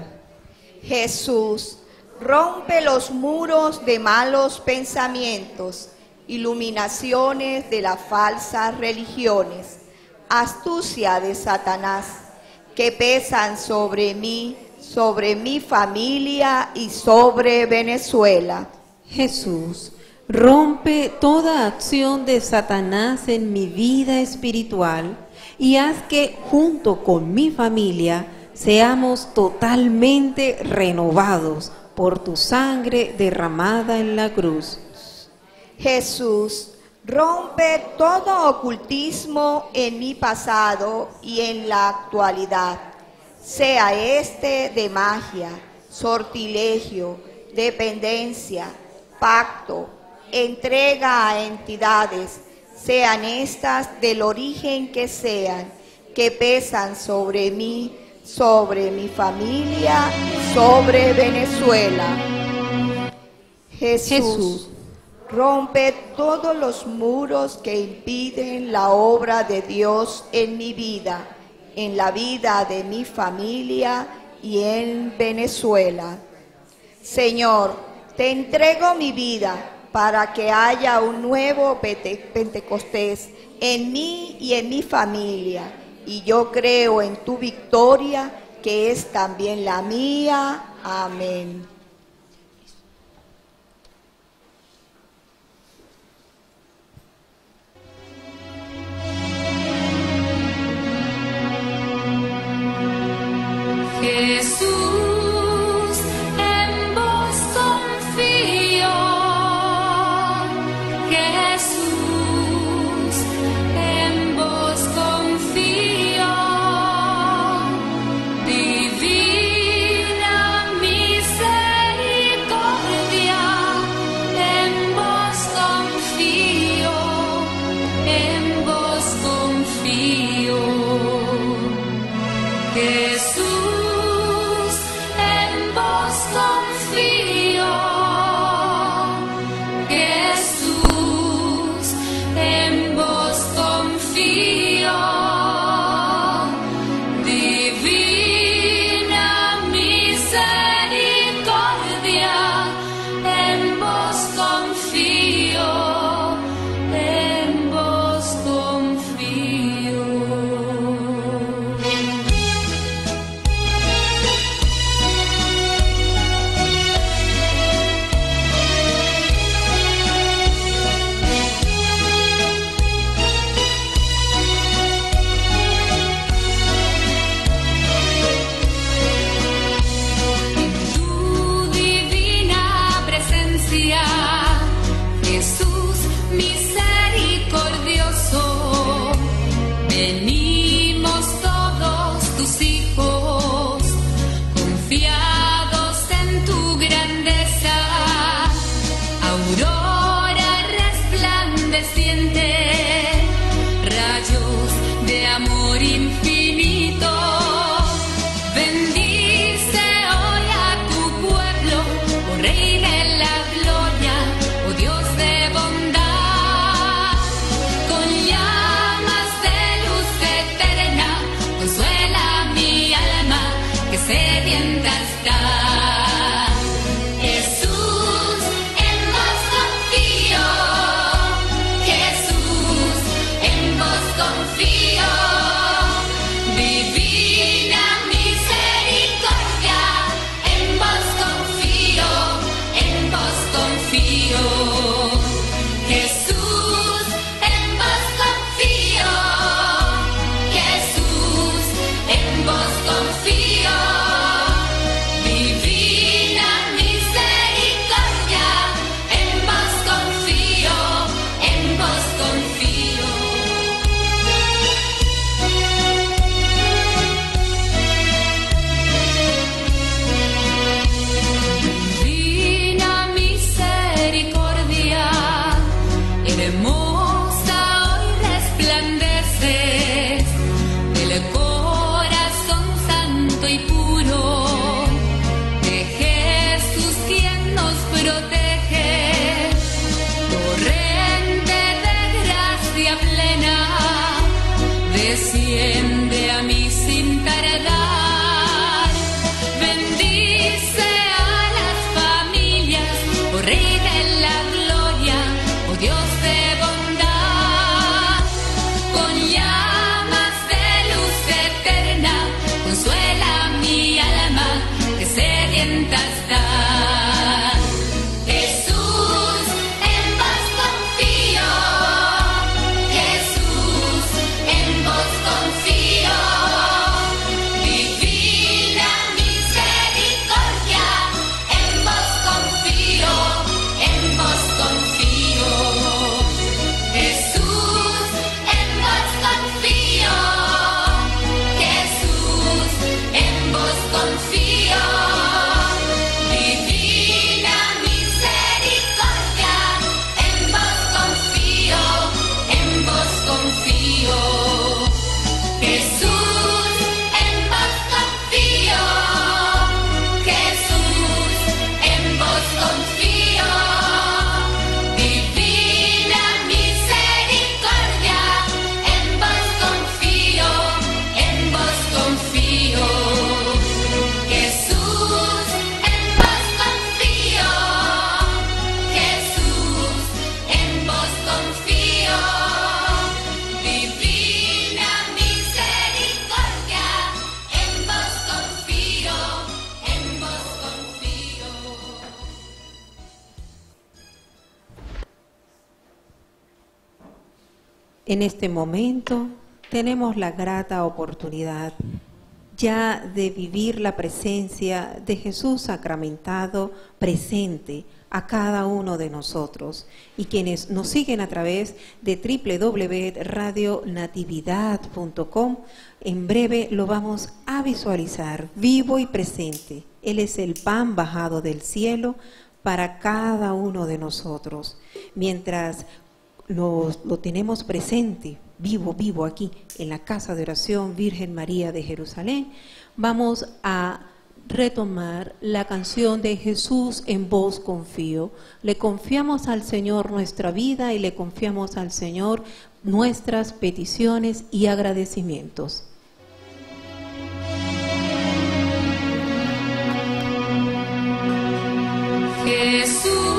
Jesús, rompe los muros de malos pensamientos, iluminaciones de las falsas religiones, astucia de Satanás, que pesan sobre mí, sobre mi familia y sobre Venezuela. Jesús, rompe toda acción de Satanás en mi vida espiritual y haz que junto con mi familia seamos totalmente renovados por tu sangre derramada en la cruz. Jesús, rompe todo ocultismo en mi pasado y en la actualidad, sea este de magia, sortilegio, dependencia, pacto, entrega a entidades, sean estas del origen que sean, que pesan sobre mí, sobre mi familia, sobre Venezuela. Jesús, Jesús. rompe todos los muros que impiden la obra de Dios en mi vida, en la vida de mi familia y en Venezuela. Señor, te entrego mi vida para que haya un nuevo Pente- Pentecostés en mí y en mi familia. Y yo creo en tu victoria, que es también la mía. Amén. Jesús, este momento tenemos la grata oportunidad ya de vivir la presencia de Jesús sacramentado presente a cada uno de nosotros y quienes nos siguen a través de www.radionatividad.com en breve lo vamos a visualizar vivo y presente. Él es el pan bajado del cielo para cada uno de nosotros. Mientras lo, lo tenemos presente, vivo, vivo aquí, en la Casa de Oración Virgen María de Jerusalén, vamos a retomar la canción de Jesús en vos confío. Le confiamos al Señor nuestra vida y le confiamos al Señor nuestras peticiones y agradecimientos. Jesús.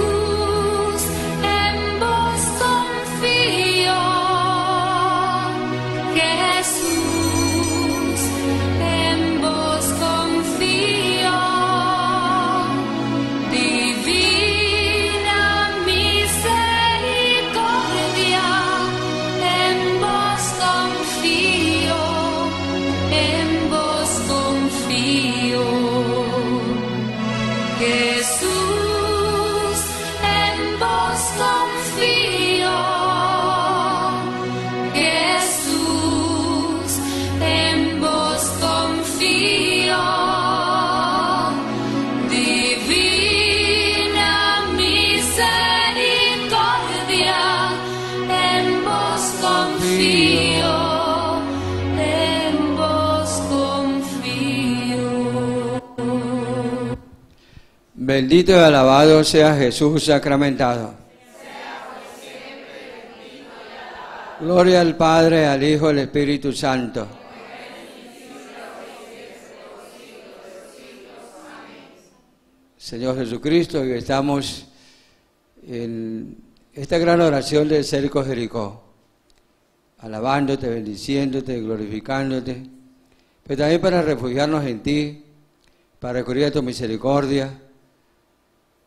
Bendito y alabado sea Jesús sacramentado. Gloria al Padre, al Hijo, al Espíritu Santo. Señor Jesucristo, hoy estamos en esta gran oración del Cerco Jericó, alabándote, bendiciéndote, glorificándote, pero también para refugiarnos en ti, para recurrir a tu misericordia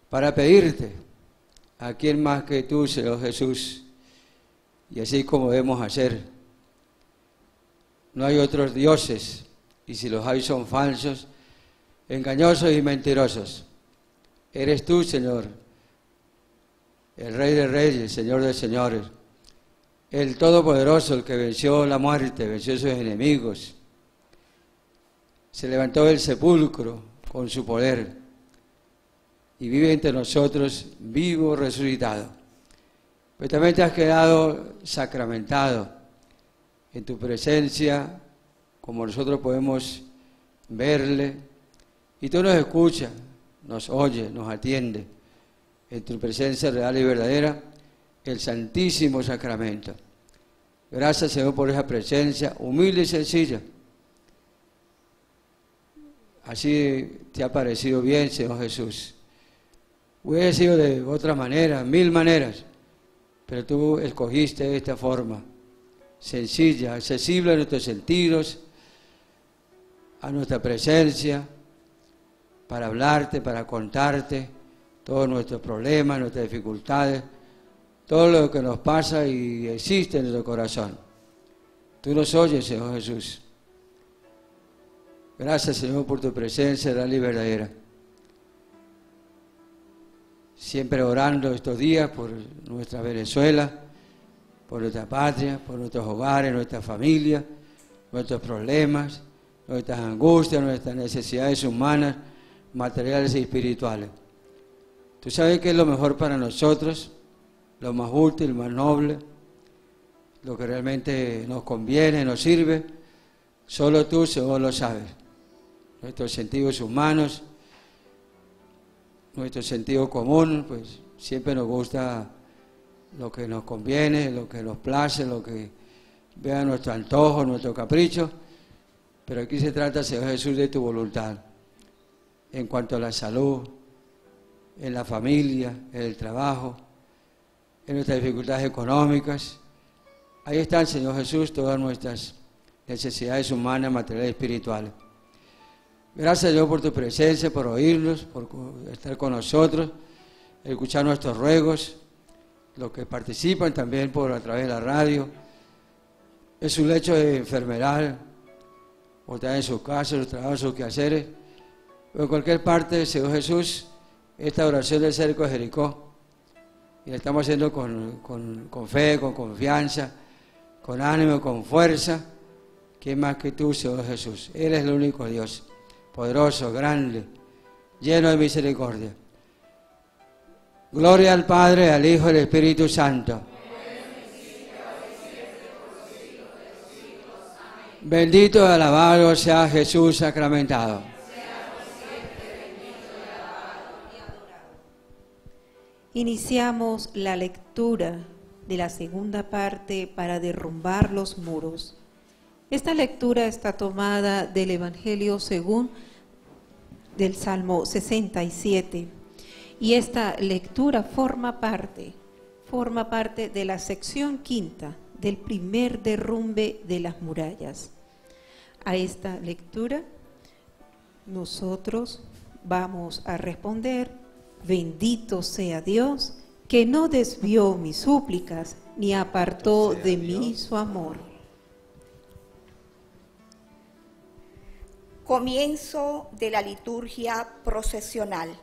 para pedirte a quien más que tú, Señor Jesús, y así como debemos hacer. No hay otros dioses, y si los hay son falsos, engañosos y mentirosos. Eres tú, Señor, el Rey de Reyes, Señor de Señores, el Todopoderoso, el que venció la muerte, venció a sus enemigos, se levantó del sepulcro con su poder y vive entre nosotros vivo, resucitado. Pero también te has quedado sacramentado en tu presencia, como nosotros podemos verle, y tú nos escuchas, nos oyes, nos atiendes en tu presencia real y verdadera, el Santísimo Sacramento. Gracias Señor por esa presencia humilde y sencilla. Así te ha parecido bien, Señor Jesús. Hubiera sido de otra manera, mil maneras, pero tú escogiste esta forma, sencilla, accesible a nuestros sentidos, a nuestra presencia, para hablarte, para contarte todos nuestros problemas, nuestras dificultades, todo lo que nos pasa y existe en nuestro corazón. Tú nos oyes, Señor Jesús. Gracias, Señor, por tu presencia real y verdadera. Siempre orando estos días por nuestra Venezuela, por nuestra patria, por nuestros hogares, nuestra familia, nuestros problemas, nuestras angustias, nuestras necesidades humanas, materiales y espirituales. Tú sabes que es lo mejor para nosotros, lo más útil, más noble, lo que realmente nos conviene, nos sirve. Solo tú, Señor, lo sabes. Nuestros sentidos humanos, nuestro sentido común, pues siempre nos gusta lo que nos conviene, lo que nos place, lo que vea nuestro antojo, nuestro capricho. Pero aquí se trata, Señor Jesús, de tu voluntad en cuanto a la salud, en la familia, en el trabajo, en nuestras dificultades económicas. Ahí están, Señor Jesús, todas nuestras necesidades humanas, materiales y espirituales. Gracias, Dios, por tu presencia, por oírnos, por estar con nosotros, escuchar nuestros ruegos, los que participan también por a través de la radio. Es un lecho de enfermedad, o está en sus casas, sus trabajos, sus quehaceres. Pero en cualquier parte, Señor Jesús, esta oración del cerco de Jericó. Y la estamos haciendo con, con, fe, con confianza, con ánimo, con fuerza. ¿Quién más que tú, Señor Jesús? Él es el único Dios, poderoso, grande, lleno de misericordia. Gloria al Padre, al Hijo y al Espíritu Santo. Bendito y alabado sea Jesús sacramentado. Iniciamos la lectura de la segunda parte para derrumbar los muros. Esta lectura está tomada del Evangelio según del Salmo 67 y esta lectura forma parte, forma parte de la sección quinta del primer derrumbe de las murallas. A esta lectura nosotros vamos a responder Bendito sea Dios, que no desvió mis súplicas, ni apartó de mí su amor. Comienzo de la liturgia procesional.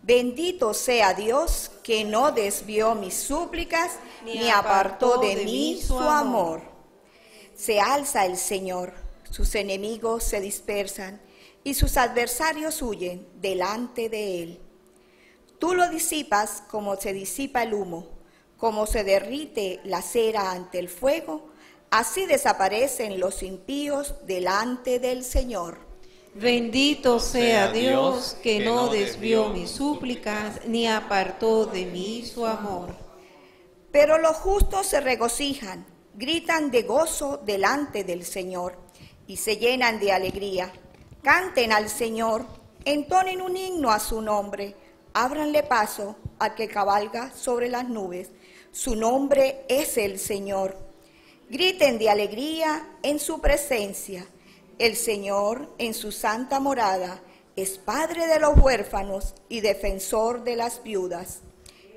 Bendito sea Dios que no desvió mis súplicas ni, apartó de, mí su amor. Se alza el Señor, sus enemigos se dispersan y sus adversarios huyen delante de él. Tú lo disipas como se disipa el humo, como se derrite la cera ante el fuego, así desaparecen los impíos delante del Señor. Bendito sea Dios que no desvió mis súplicas ni apartó de mí su amor. Pero los justos se regocijan, gritan de gozo delante del Señor y se llenan de alegría. Canten al Señor Entonen un himno a su nombre, ábranle paso al que cabalga sobre las nubes. Su nombre es el Señor. Griten de alegría en su presencia. El Señor en su santa morada es padre de los huérfanos y defensor de las viudas.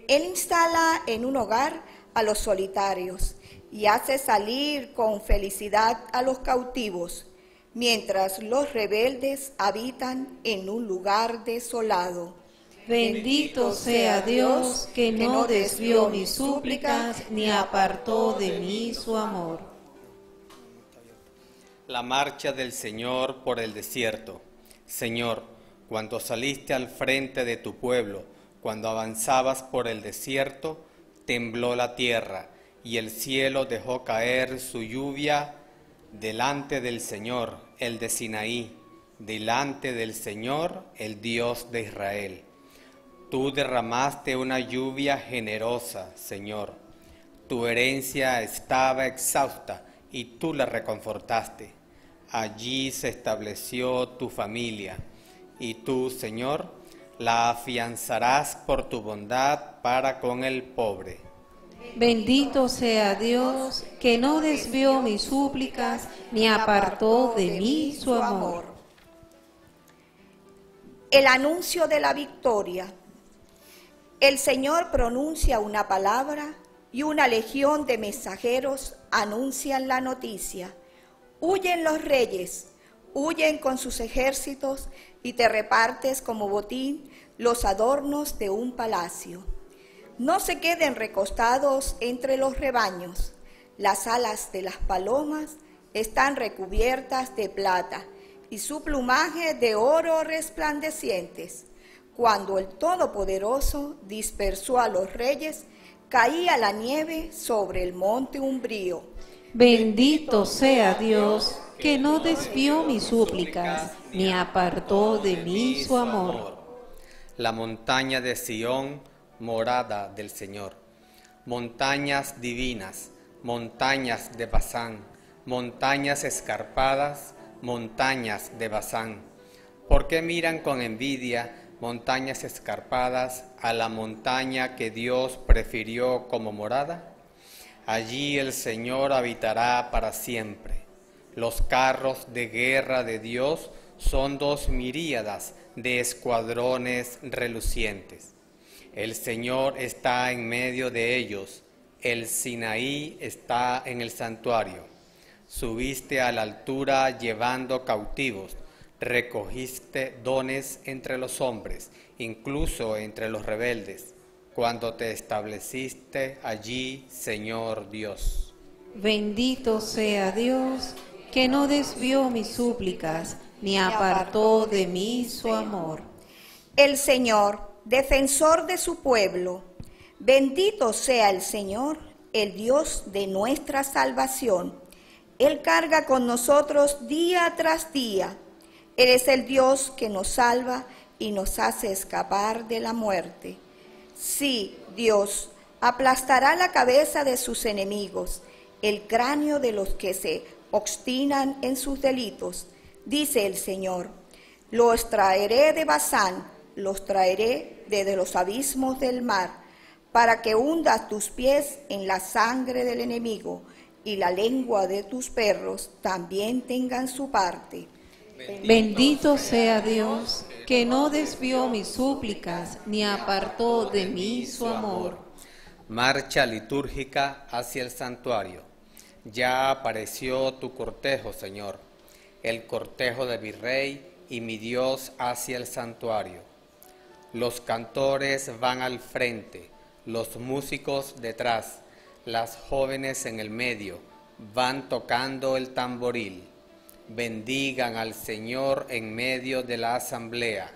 Él instala en un hogar a los solitarios y hace salir con felicidad a los cautivos, mientras los rebeldes habitan en un lugar desolado. Bendito sea Dios que no desvió mis súplicas ni apartó de mí su amor. La marcha del Señor por el desierto. Señor, cuando saliste al frente de tu pueblo, cuando avanzabas por el desierto, tembló la tierra y el cielo dejó caer su lluvia delante del Señor, el de Sinaí, delante del Señor, el Dios de Israel. Tú derramaste una lluvia generosa, Señor. Tu herencia estaba exhausta y tú la reconfortaste. Allí se estableció tu familia y tú, Señor, la afianzarás por tu bondad para con el pobre. Bendito sea Dios que no desvió mis súplicas ni apartó de mí su amor. El anuncio de la victoria. El Señor pronuncia una palabra y una legión de mensajeros anuncian la noticia. Huyen los reyes, huyen con sus ejércitos y te repartes como botín los adornos de un palacio. No se queden recostados entre los rebaños. Las alas de las palomas están recubiertas de plata y su plumaje de oro resplandecientes. Cuando el Todopoderoso dispersó a los reyes, caía la nieve sobre el monte umbrío. Bendito sea Dios que no desvió mis súplicas ni apartó de mí su amor. La montaña de Sión, morada del Señor. Montañas divinas, montañas de Bazán, montañas escarpadas, montañas de Bazán. ¿Por qué miran con envidia montañas escarpadas a la montaña que Dios prefirió como morada? Allí el Señor habitará para siempre. Los carros de guerra de Dios son dos miríadas de escuadrones relucientes. El Señor está en medio de ellos, el Sinaí está en el santuario. Subiste a la altura llevando cautivos, recogiste dones entre los hombres, incluso entre los rebeldes, cuando te estableciste allí, Señor Dios. Bendito sea Dios que no desvió mis súplicas ni apartó de mí su amor. El Señor, defensor de su pueblo, bendito sea el Señor, el Dios de nuestra salvación. Él carga con nosotros día tras día. Él es el Dios que nos salva y nos hace escapar de la muerte. Sí, Dios aplastará la cabeza de sus enemigos, el cráneo de los que se obstinan en sus delitos dice el Señor, los traeré de Bazán, los traeré desde los abismos del mar, para que hundas tus pies en la sangre del enemigo, y la lengua de tus perros también tengan su parte. Bendito sea Dios, que no desvió mis súplicas, ni apartó de mí su amor. Marcha litúrgica hacia el santuario. Ya apareció tu cortejo, Señor el cortejo de mi rey y mi Dios hacia el santuario. Los cantores van al frente, los músicos detrás, las jóvenes en el medio, van tocando el tamboril. Bendigan al Señor en medio de la asamblea.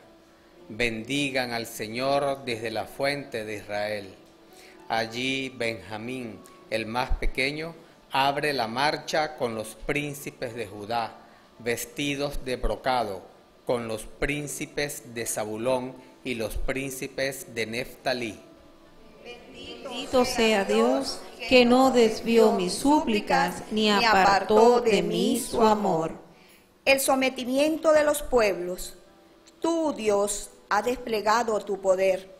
Bendigan al Señor desde la fuente de Israel. Allí Benjamín, el más pequeño, abre la marcha con los príncipes de Judá vestidos de brocado, con los príncipes de Zabulón y los príncipes de Neftalí. Bendito sea Dios, que no desvió mis súplicas ni apartó de mí su amor. El sometimiento de los pueblos. Tú, Dios, has desplegado tu poder.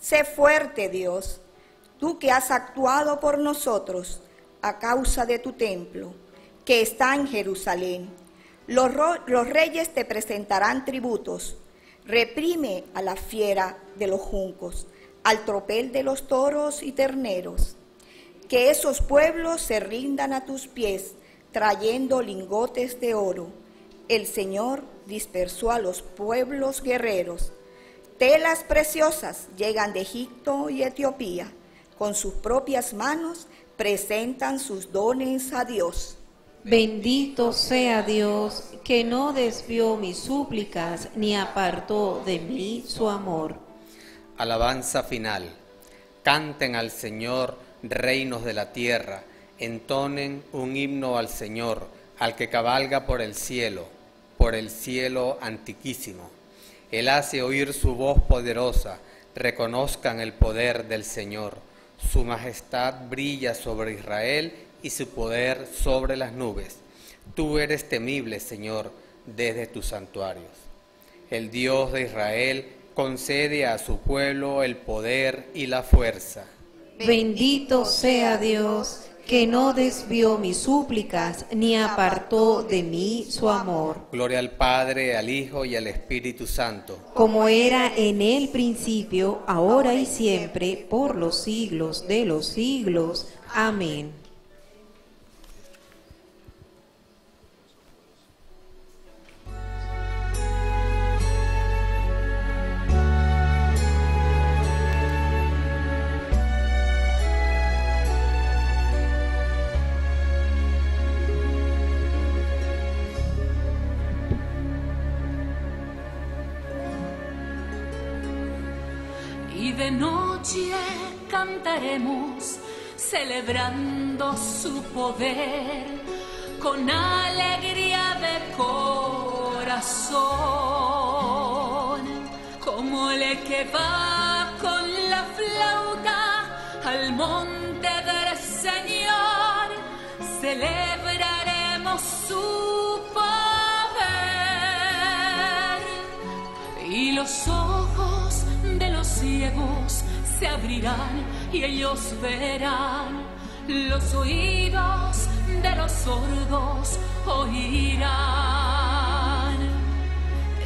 Sé fuerte, Dios, tú que has actuado por nosotros a causa de tu templo, que está en Jerusalén. Los, los reyes te presentarán tributos. Reprime a la fiera de los juncos, al tropel de los toros y terneros. Que esos pueblos se rindan a tus pies, trayendo lingotes de oro. El Señor dispersó a los pueblos guerreros. Telas preciosas llegan de Egipto y Etiopía. Con sus propias manos presentan sus dones a Dios. Bendito sea Dios que no desvió mis súplicas ni apartó de mí su amor. Alabanza final. Canten al Señor, reinos de la tierra. Entonen un himno al Señor, al que cabalga por el cielo, por el cielo antiquísimo. Él hace oír su voz poderosa. Reconozcan el poder del Señor. Su majestad brilla sobre Israel y su poder sobre las nubes. Tú eres temible, Señor, desde tus santuarios. El Dios de Israel concede a su pueblo el poder y la fuerza. Bendito sea Dios que no desvió mis súplicas ni apartó de mí su amor. Gloria al Padre, al Hijo y al Espíritu Santo. como era en el principio, ahora y siempre, por los siglos de los siglos. Amén. Noche cantaremos celebrando su poder con alegría de corazón, como el que va con la flauta al monte del Señor, celebraremos su poder. Y los ojos ciegos se abrirán y ellos verán. Los oídos de los sordos oirán.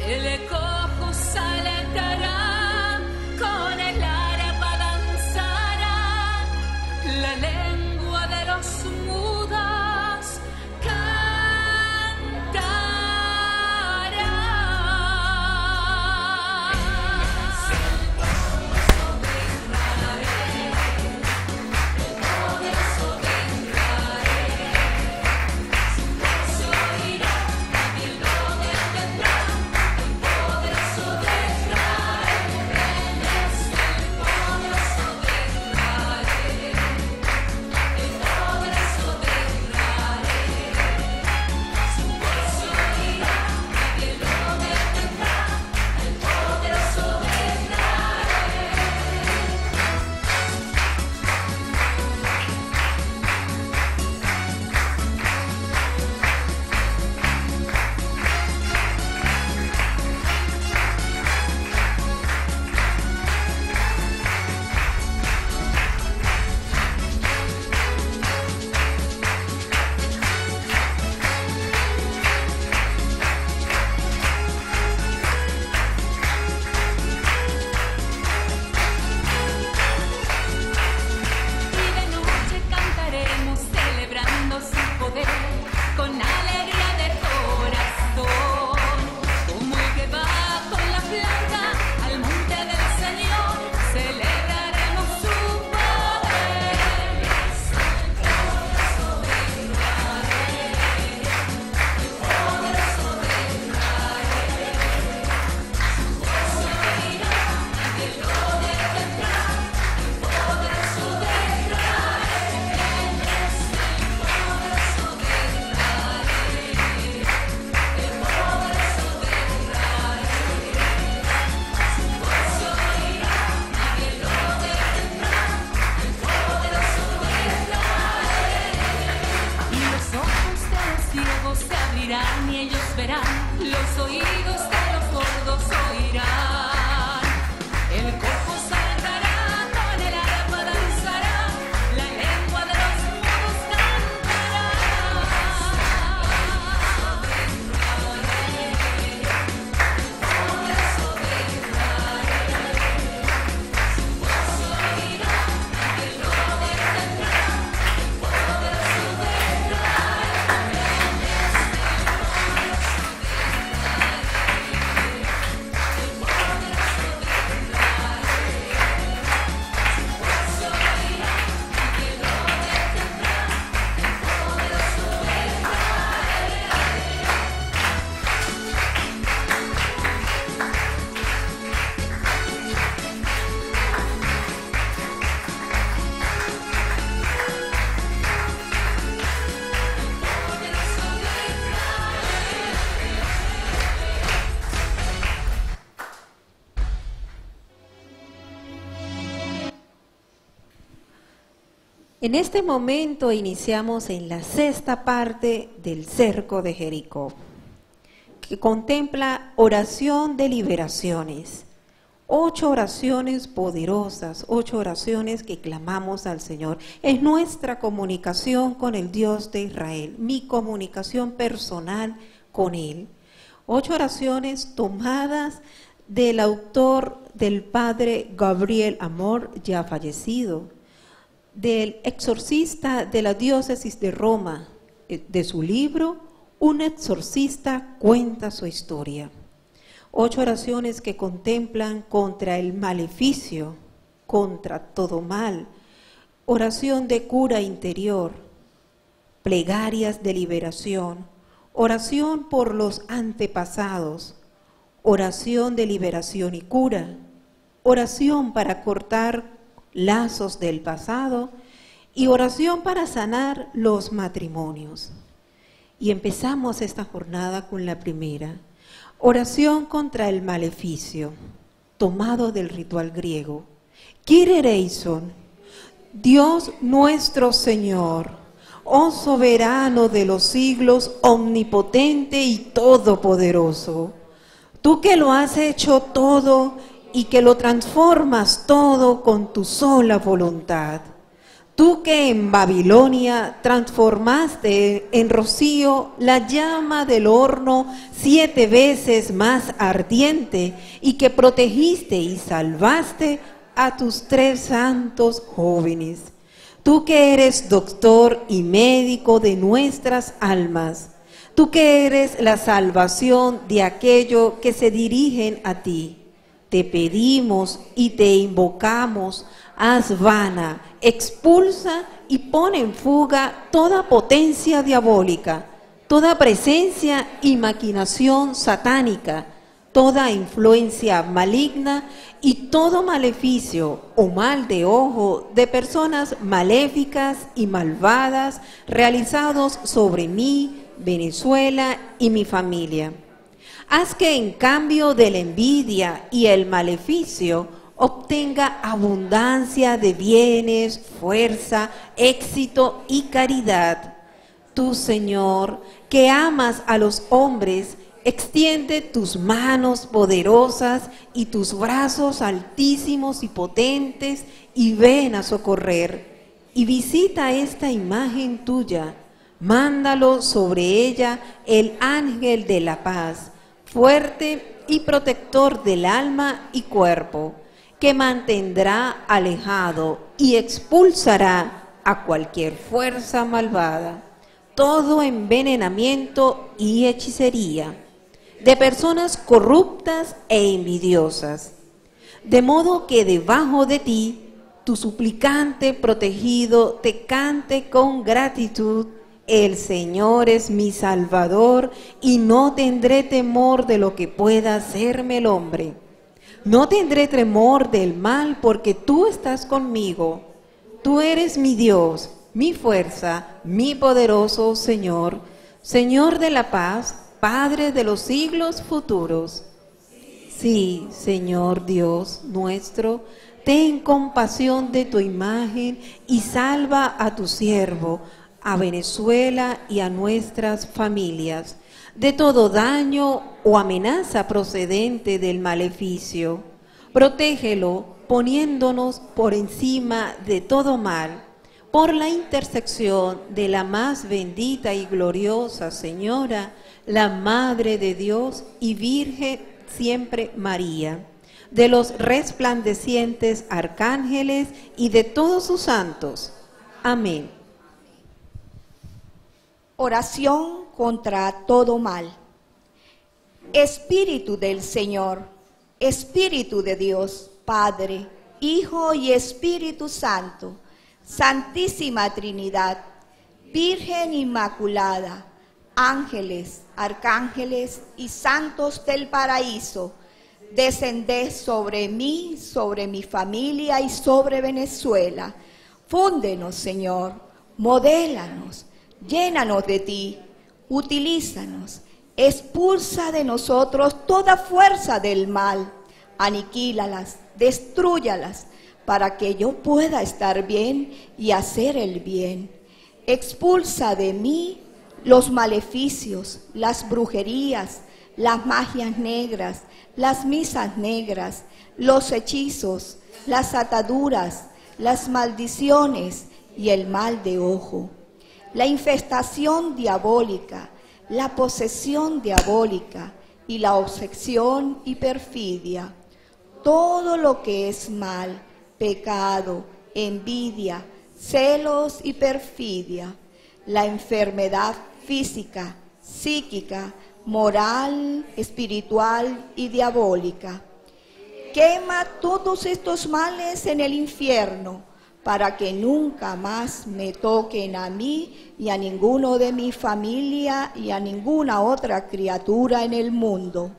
El cojo saltará, con el arpa danzará. La En este momento iniciamos en la sexta parte del cerco de Jericó, que contempla oración de liberaciones. Ocho oraciones poderosas, ocho oraciones que clamamos al Señor. Es nuestra comunicación con el Dios de Israel, mi comunicación personal con Él. Ocho oraciones tomadas del autor del padre Gabriel Amor, ya fallecido, del exorcista de la diócesis de Roma, eh, de su libro, un exorcista cuenta su historia. Ocho oraciones que contemplan contra el maleficio, contra todo mal, oración de cura interior, plegarias de liberación, oración por los antepasados, oración de liberación y cura, oración para cortar lazos del pasado y oración para sanar los matrimonios. Y empezamos esta jornada con la primera, oración contra el maleficio, tomado del ritual griego. Kirereison, Dios nuestro Señor, oh soberano de los siglos, omnipotente y todopoderoso Tú que lo has hecho todo y que lo transformas todo con tu sola voluntad. Tú que en Babilonia transformaste en rocío la llama del horno siete veces más ardiente y que protegiste y salvaste a tus tres santos jóvenes. Tú que eres doctor y médico de nuestras almas Tú que eres la salvación de aquello que se dirigen a ti, te pedimos y te invocamos, haz vana, expulsa y pone en fuga toda potencia diabólica, toda presencia y maquinación satánica, toda influencia maligna y todo maleficio o mal de ojo de personas maléficas y malvadas realizados sobre mí, Venezuela y mi familia. Haz que en cambio de la envidia y el maleficio obtenga abundancia de bienes, fuerza, éxito y caridad. Tú, Señor, que amas a los hombres, extiende tus manos poderosas y tus brazos altísimos y potentes y ven a socorrer. Y visita esta imagen tuya Mándalo sobre ella el ángel de la paz, fuerte y protector del alma y cuerpo, que mantendrá alejado y expulsará a cualquier fuerza malvada, todo envenenamiento y hechicería, de personas corruptas e envidiosas, de modo que debajo de ti tu suplicante protegido te cante con gratitud el Señor es mi Salvador y no tendré temor de lo que pueda hacerme el hombre. No tendré temor del mal porque tú estás conmigo. Tú eres mi Dios, mi fuerza, mi poderoso Señor, Señor de la paz, Padre de los siglos futuros. Sí, Señor Dios nuestro, ten compasión de tu imagen y salva a tu siervo a Venezuela y a nuestras familias de todo daño o amenaza procedente del maleficio. Protégelo poniéndonos por encima de todo mal, por la intersección de la más bendita y gloriosa Señora, la Madre de Dios y Virgen siempre María, de los resplandecientes arcángeles y de todos sus santos. Amén. Oración contra todo mal. Espíritu del Señor, Espíritu de Dios, Padre, Hijo y Espíritu Santo, Santísima Trinidad, Virgen Inmaculada, ángeles, arcángeles y santos del paraíso, descended sobre mí, sobre mi familia y sobre Venezuela. Fúndenos, Señor, modélanos llénanos de ti, utilízanos, expulsa de nosotros toda fuerza del mal, aniquílalas, destruyalas, para que yo pueda estar bien y hacer el bien. Expulsa de mí los maleficios, las brujerías, las magias negras, las misas negras, los hechizos, las ataduras, las maldiciones y el mal de ojo, la infestación diabólica, la posesión diabólica y la obsesión y perfidia, todo lo que es mal, pecado, envidia, celos y perfidia, la enfermedad física, psíquica, moral, espiritual y diabólica. Quema todos estos males en el infierno para que nunca más me toquen a mí y a ninguno de mi familia y a ninguna otra criatura en el mundo.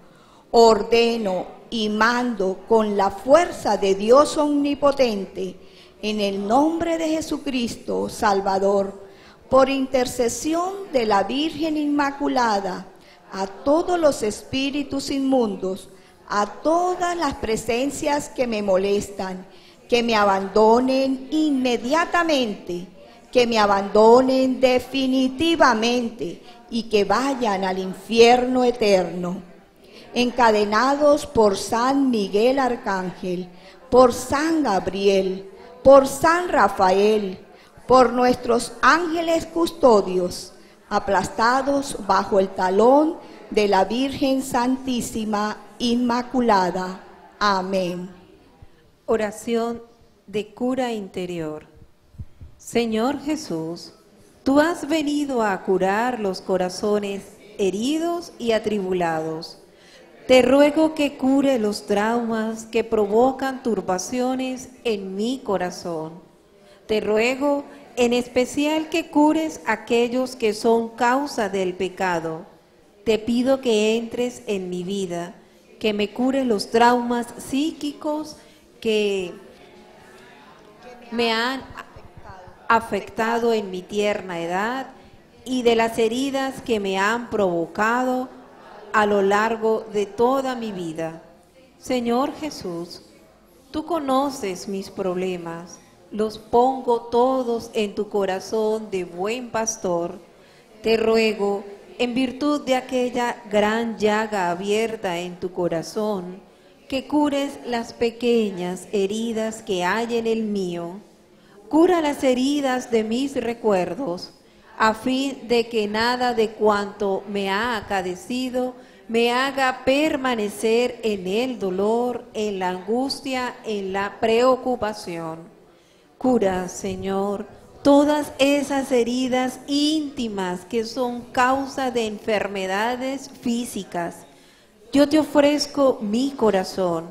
Ordeno y mando con la fuerza de Dios omnipotente, en el nombre de Jesucristo, Salvador, por intercesión de la Virgen Inmaculada, a todos los espíritus inmundos, a todas las presencias que me molestan, que me abandonen inmediatamente, que me abandonen definitivamente y que vayan al infierno eterno. Encadenados por San Miguel Arcángel, por San Gabriel, por San Rafael, por nuestros ángeles custodios, aplastados bajo el talón de la Virgen Santísima Inmaculada. Amén. Oración de cura interior. Señor Jesús, tú has venido a curar los corazones heridos y atribulados. Te ruego que cure los traumas que provocan turbaciones en mi corazón. Te ruego en especial que cures aquellos que son causa del pecado. Te pido que entres en mi vida, que me cure los traumas psíquicos que me han afectado en mi tierna edad y de las heridas que me han provocado a lo largo de toda mi vida. Señor Jesús, tú conoces mis problemas los pongo todos en tu corazón de buen pastor, te ruego, en virtud de aquella gran llaga abierta en tu corazón, que cures las pequeñas heridas que hay en el mío. Cura las heridas de mis recuerdos, a fin de que nada de cuanto me ha acadecido me haga permanecer en el dolor, en la angustia, en la preocupación Cura, Señor, todas esas heridas íntimas que son causa de enfermedades físicas. Yo te ofrezco mi corazón.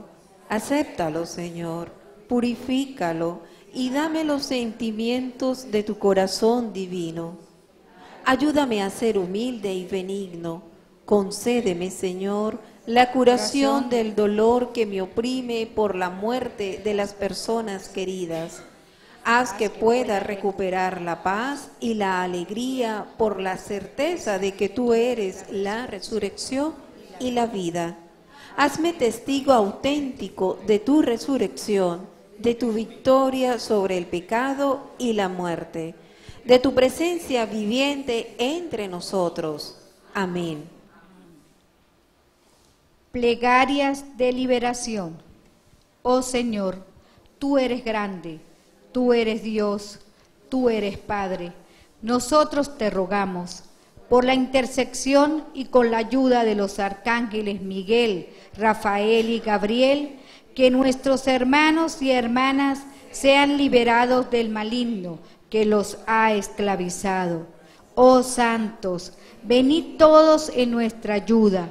Acéptalo, Señor. Purifícalo y dame los sentimientos de tu corazón divino. Ayúdame a ser humilde y benigno. Concédeme, Señor, la curación del dolor que me oprime por la muerte de las personas queridas Haz que pueda recuperar la paz y la alegría por la certeza de que tú eres la resurrección y la vida. Hazme testigo auténtico de tu resurrección, de tu victoria sobre el pecado y la muerte, de tu presencia viviente entre nosotros. Amén. Plegarias de liberación. Oh Señor, tú eres grande Tú eres Dios, tú eres Padre. Nosotros te rogamos, por la intersección y con la ayuda de los arcángeles Miguel, Rafael y Gabriel, que nuestros hermanos y hermanas sean liberados del maligno que los ha esclavizado. Oh santos, venid todos en nuestra ayuda.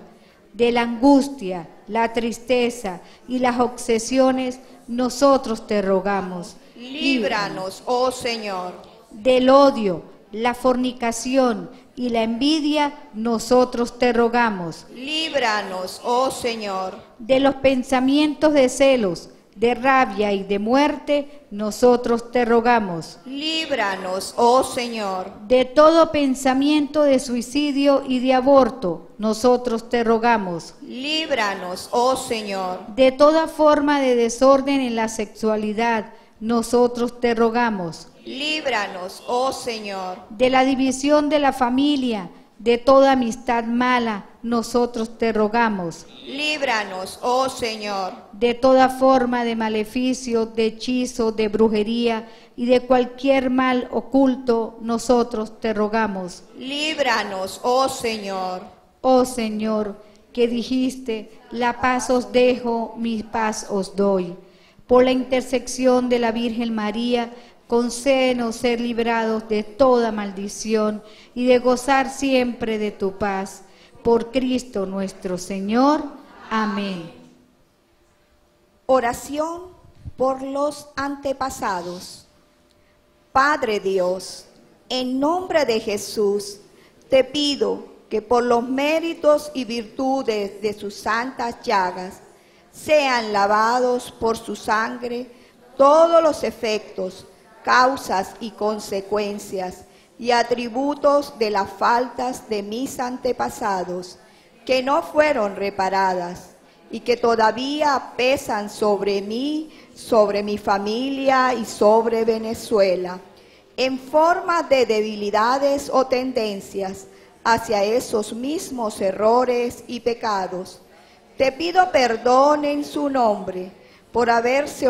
De la angustia, la tristeza y las obsesiones, nosotros te rogamos Líbranos, oh Señor. Del odio, la fornicación y la envidia, nosotros te rogamos. Líbranos, oh Señor. De los pensamientos de celos, de rabia y de muerte, nosotros te rogamos. Líbranos, oh Señor. De todo pensamiento de suicidio y de aborto, nosotros te rogamos. Líbranos, oh Señor. De toda forma de desorden en la sexualidad, nosotros te rogamos. Líbranos, oh Señor. De la división de la familia, de toda amistad mala, nosotros te rogamos. Líbranos, oh Señor. De toda forma de maleficio, de hechizo, de brujería y de cualquier mal oculto, nosotros te rogamos. Líbranos, oh Señor. Oh Señor, que dijiste, la paz os dejo, mi paz os doy. Por la intersección de la Virgen María, concédenos ser librados de toda maldición y de gozar siempre de tu paz. Por Cristo nuestro Señor. Amén. Oración por los antepasados. Padre Dios, en nombre de Jesús, te pido que por los méritos y virtudes de sus santas llagas sean lavados por su sangre todos los efectos, causas y consecuencias y atributos de las faltas de mis antepasados que no fueron reparadas y que todavía pesan sobre mí, sobre mi familia y sobre Venezuela, en forma de debilidades o tendencias hacia esos mismos errores y pecados. Te pido perdón en su nombre por haberse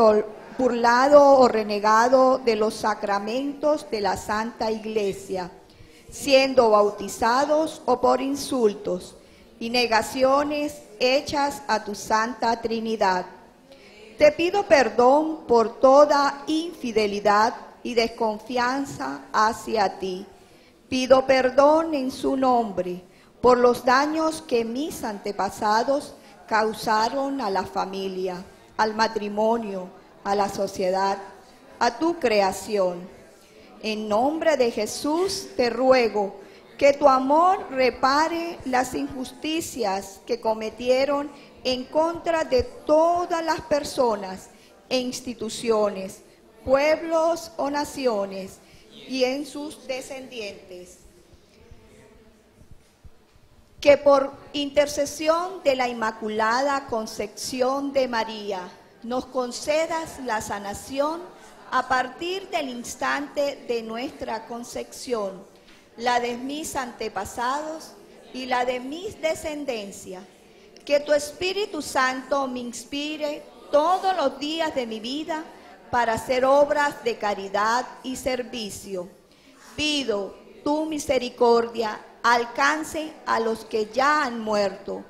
burlado o renegado de los sacramentos de la Santa Iglesia, siendo bautizados o por insultos y negaciones hechas a tu Santa Trinidad. Te pido perdón por toda infidelidad y desconfianza hacia ti. Pido perdón en su nombre por los daños que mis antepasados causaron a la familia, al matrimonio, a la sociedad, a tu creación. En nombre de Jesús te ruego que tu amor repare las injusticias que cometieron en contra de todas las personas e instituciones, pueblos o naciones y en sus descendientes. Que por intercesión de la Inmaculada Concepción de María, nos concedas la sanación a partir del instante de nuestra concepción, la de mis antepasados y la de mis descendencia. Que tu Espíritu Santo me inspire todos los días de mi vida para hacer obras de caridad y servicio. Pido tu misericordia alcance a los que ya han muerto,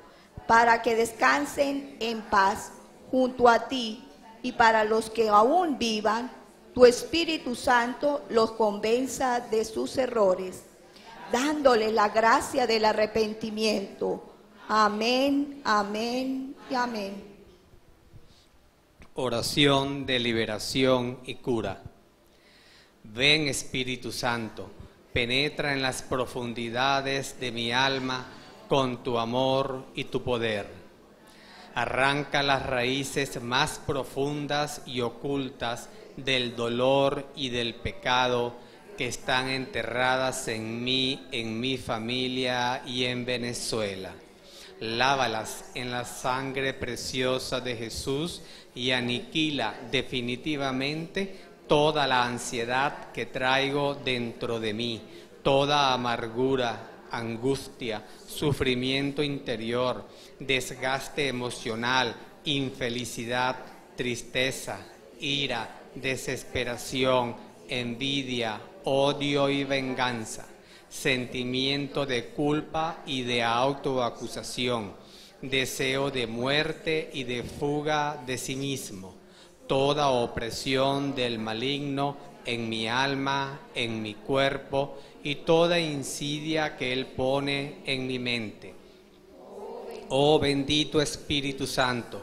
para que descansen en paz junto a ti y para los que aún vivan, tu Espíritu Santo los convenza de sus errores, dándoles la gracia del arrepentimiento. Amén, amén y amén. Oración de liberación y cura. Ven Espíritu Santo, penetra en las profundidades de mi alma con tu amor y tu poder arranca las raíces más profundas y ocultas del dolor y del pecado que están enterradas en mí, en mi familia y en Venezuela. Lávalas en la sangre preciosa de Jesús y aniquila definitivamente toda la ansiedad que traigo dentro de mí, toda amargura, angustia, sufrimiento interior, desgaste emocional, infelicidad, tristeza, ira, desesperación, envidia, odio y venganza, sentimiento de culpa y de autoacusación, deseo de muerte y de fuga de sí mismo, toda opresión del maligno en mi alma, en mi cuerpo y toda insidia que Él pone en mi mente. Oh bendito Espíritu Santo,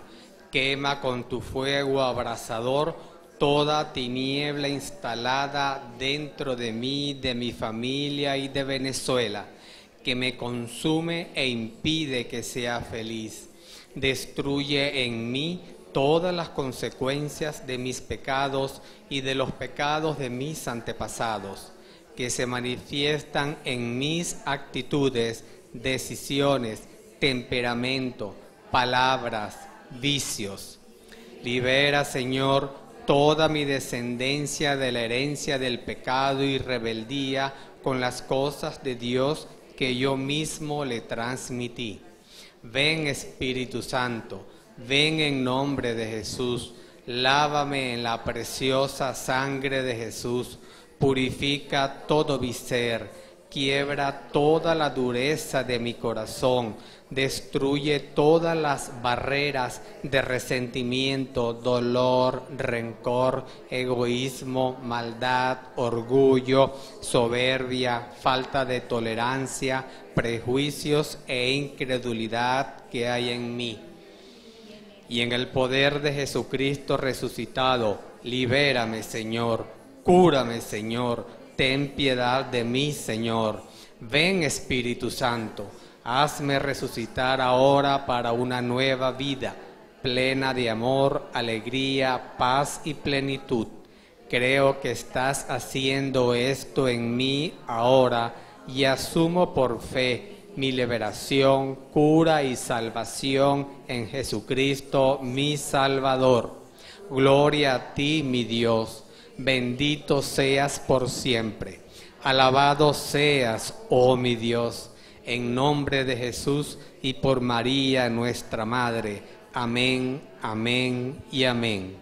quema con tu fuego abrasador toda tiniebla instalada dentro de mí, de mi familia y de Venezuela, que me consume e impide que sea feliz. Destruye en mí todas las consecuencias de mis pecados y de los pecados de mis antepasados, que se manifiestan en mis actitudes, decisiones, temperamento, palabras, vicios. Libera, Señor, toda mi descendencia de la herencia del pecado y rebeldía con las cosas de Dios que yo mismo le transmití. Ven Espíritu Santo, ven en nombre de Jesús, lávame en la preciosa sangre de Jesús, purifica todo mi ser, quiebra toda la dureza de mi corazón, destruye todas las barreras de resentimiento, dolor, rencor, egoísmo, maldad, orgullo, soberbia, falta de tolerancia, prejuicios e incredulidad que hay en mí. Y en el poder de Jesucristo resucitado, libérame, Señor, cúrame, Señor, ten piedad de mí, Señor. Ven, Espíritu Santo Hazme resucitar ahora para una nueva vida, plena de amor, alegría, paz y plenitud. Creo que estás haciendo esto en mí ahora y asumo por fe mi liberación, cura y salvación en Jesucristo mi Salvador. Gloria a ti, mi Dios. Bendito seas por siempre. Alabado seas, oh mi Dios en nombre de Jesús y por María nuestra Madre. Amén, amén y amén.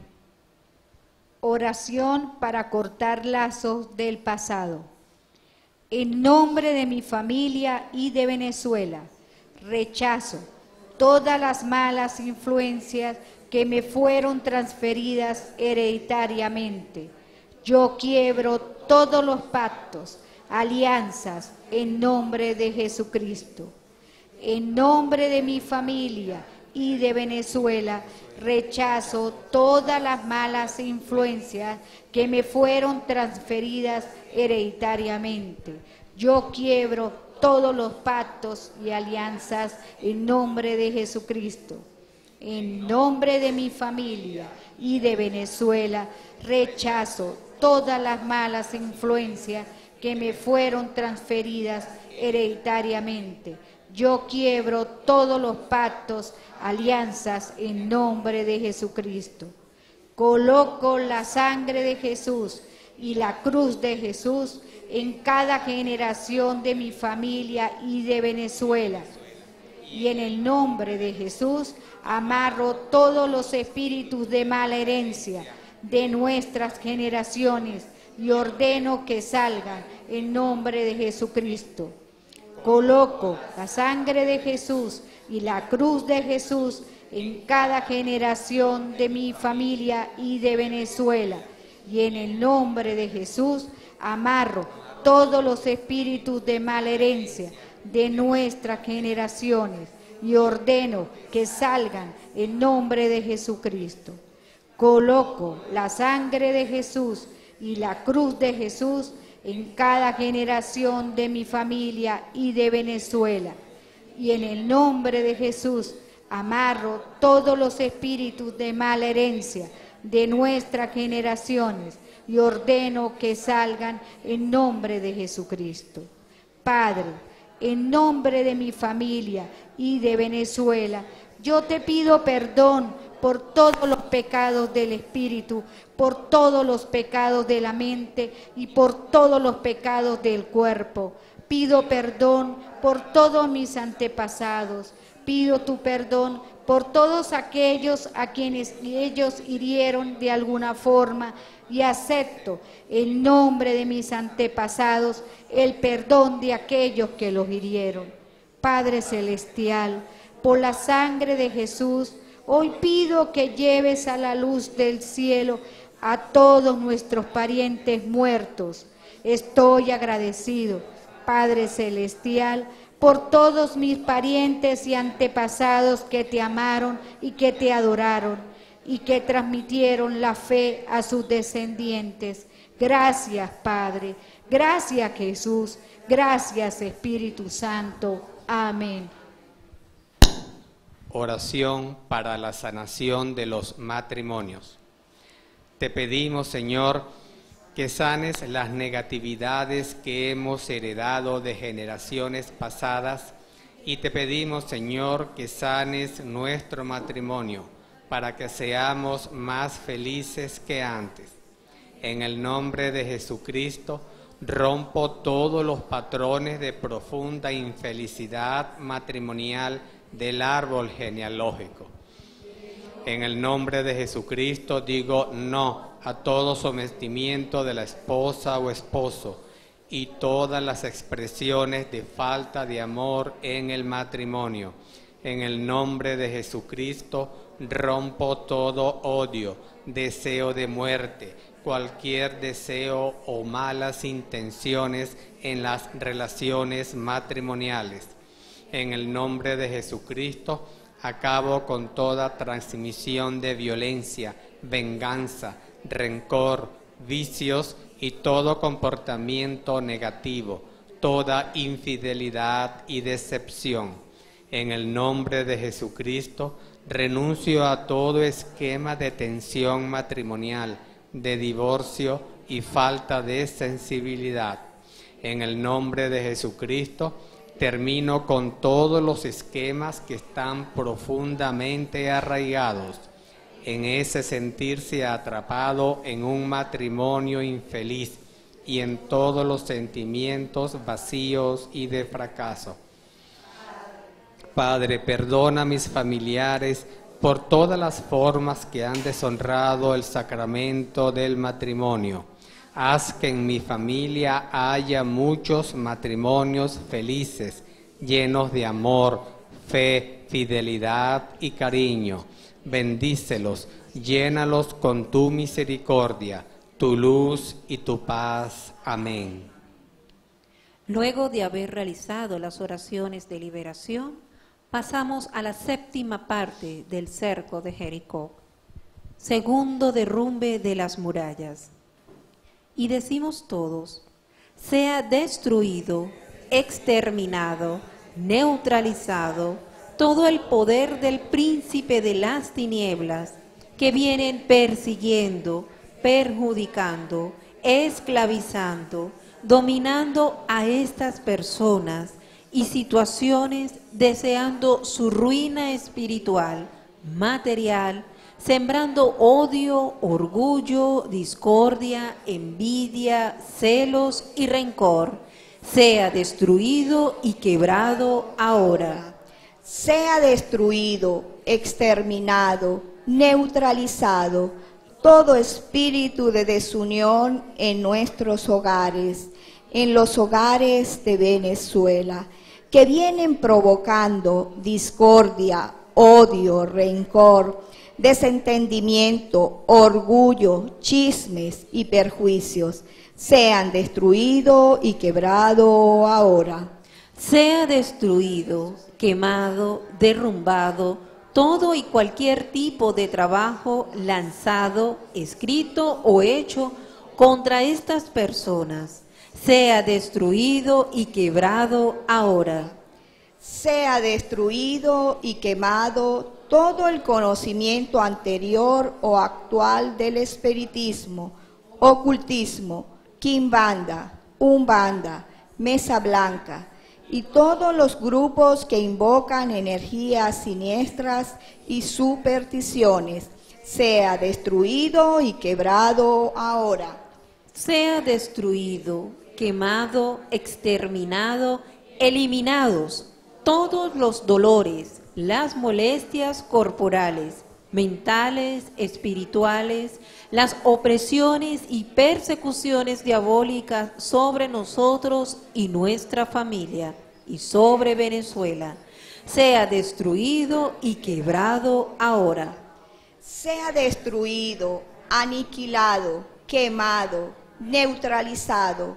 Oración para cortar lazos del pasado. En nombre de mi familia y de Venezuela, rechazo todas las malas influencias que me fueron transferidas hereditariamente. Yo quiebro todos los pactos alianzas en nombre de Jesucristo. En nombre de mi familia y de Venezuela, rechazo todas las malas influencias que me fueron transferidas hereditariamente. Yo quiebro todos los pactos y alianzas en nombre de Jesucristo. En nombre de mi familia y de Venezuela, rechazo todas las malas influencias que me fueron transferidas hereditariamente. Yo quiebro todos los pactos, alianzas en nombre de Jesucristo. Coloco la sangre de Jesús y la cruz de Jesús en cada generación de mi familia y de Venezuela. Y en el nombre de Jesús amarro todos los espíritus de mala herencia de nuestras generaciones y ordeno que salgan en nombre de Jesucristo. Coloco la sangre de Jesús y la cruz de Jesús en cada generación de mi familia y de Venezuela. Y en el nombre de Jesús amarro todos los espíritus de mala herencia de nuestras generaciones y ordeno que salgan en nombre de Jesucristo. Coloco la sangre de Jesús y la cruz de Jesús en cada generación de mi familia y de Venezuela. Y en el nombre de Jesús amarro todos los espíritus de mala herencia de nuestras generaciones y ordeno que salgan en nombre de Jesucristo. Padre, en nombre de mi familia y de Venezuela, yo te pido perdón por todos los pecados del espíritu, por todos los pecados de la mente y por todos los pecados del cuerpo. Pido perdón por todos mis antepasados. Pido tu perdón por todos aquellos a quienes ellos hirieron de alguna forma y acepto en nombre de mis antepasados el perdón de aquellos que los hirieron. Padre Celestial, por la sangre de Jesús, hoy pido que lleves a la luz del cielo a todos nuestros parientes muertos. Estoy agradecido, Padre Celestial, por todos mis parientes y antepasados que te amaron y que te adoraron y que transmitieron la fe a sus descendientes. Gracias, Padre. Gracias, Jesús. Gracias, Espíritu Santo. Amén. Oración para la sanación de los matrimonios. Te pedimos, Señor, que sanes las negatividades que hemos heredado de generaciones pasadas y te pedimos, Señor, que sanes nuestro matrimonio para que seamos más felices que antes. En el nombre de Jesucristo, rompo todos los patrones de profunda infelicidad matrimonial del árbol genealógico. En el nombre de Jesucristo digo no a todo sometimiento de la esposa o esposo y todas las expresiones de falta de amor en el matrimonio. En el nombre de Jesucristo rompo todo odio, deseo de muerte, cualquier deseo o malas intenciones en las relaciones matrimoniales. En el nombre de Jesucristo acabo con toda transmisión de violencia, venganza, rencor, vicios y todo comportamiento negativo, toda infidelidad y decepción. En el nombre de Jesucristo renuncio a todo esquema de tensión matrimonial, de divorcio y falta de sensibilidad. En el nombre de Jesucristo termino con todos los esquemas que están profundamente arraigados en ese sentirse atrapado en un matrimonio infeliz y en todos los sentimientos vacíos y de fracaso. Padre, perdona a mis familiares por todas las formas que han deshonrado el sacramento del matrimonio. Haz que en mi familia haya muchos matrimonios felices, llenos de amor, fe, fidelidad y cariño bendícelos, llénalos con tu misericordia, tu luz y tu paz. Amén. Luego de haber realizado las oraciones de liberación, pasamos a la séptima parte del cerco de Jericó, segundo derrumbe de las murallas. Y decimos todos, sea destruido, exterminado, neutralizado, todo el poder del príncipe de las tinieblas que vienen persiguiendo, perjudicando, esclavizando, dominando a estas personas y situaciones deseando su ruina espiritual, material, sembrando odio, orgullo, discordia, envidia, celos y rencor, sea destruido y quebrado ahora. Sea destruido, exterminado, neutralizado todo espíritu de desunión en nuestros hogares, en los hogares de Venezuela, que vienen provocando discordia, odio, rencor, desentendimiento, orgullo, chismes y perjuicios, sean destruido y quebrado ahora. Sea destruido quemado, derrumbado, todo y cualquier tipo de trabajo lanzado, escrito o hecho contra estas personas, sea destruido y quebrado ahora. Sea destruido y quemado todo el conocimiento anterior o actual del espiritismo, ocultismo, quimbanda, umbanda, mesa blanca, y todos los grupos que invocan energías siniestras y supersticiones, sea destruido y quebrado ahora. Sea destruido, quemado, exterminado, eliminados todos los dolores, las molestias corporales, mentales, espirituales, las opresiones y persecuciones diabólicas sobre nosotros y nuestra familia y sobre Venezuela, sea destruido y quebrado ahora. Sea destruido, aniquilado, quemado, neutralizado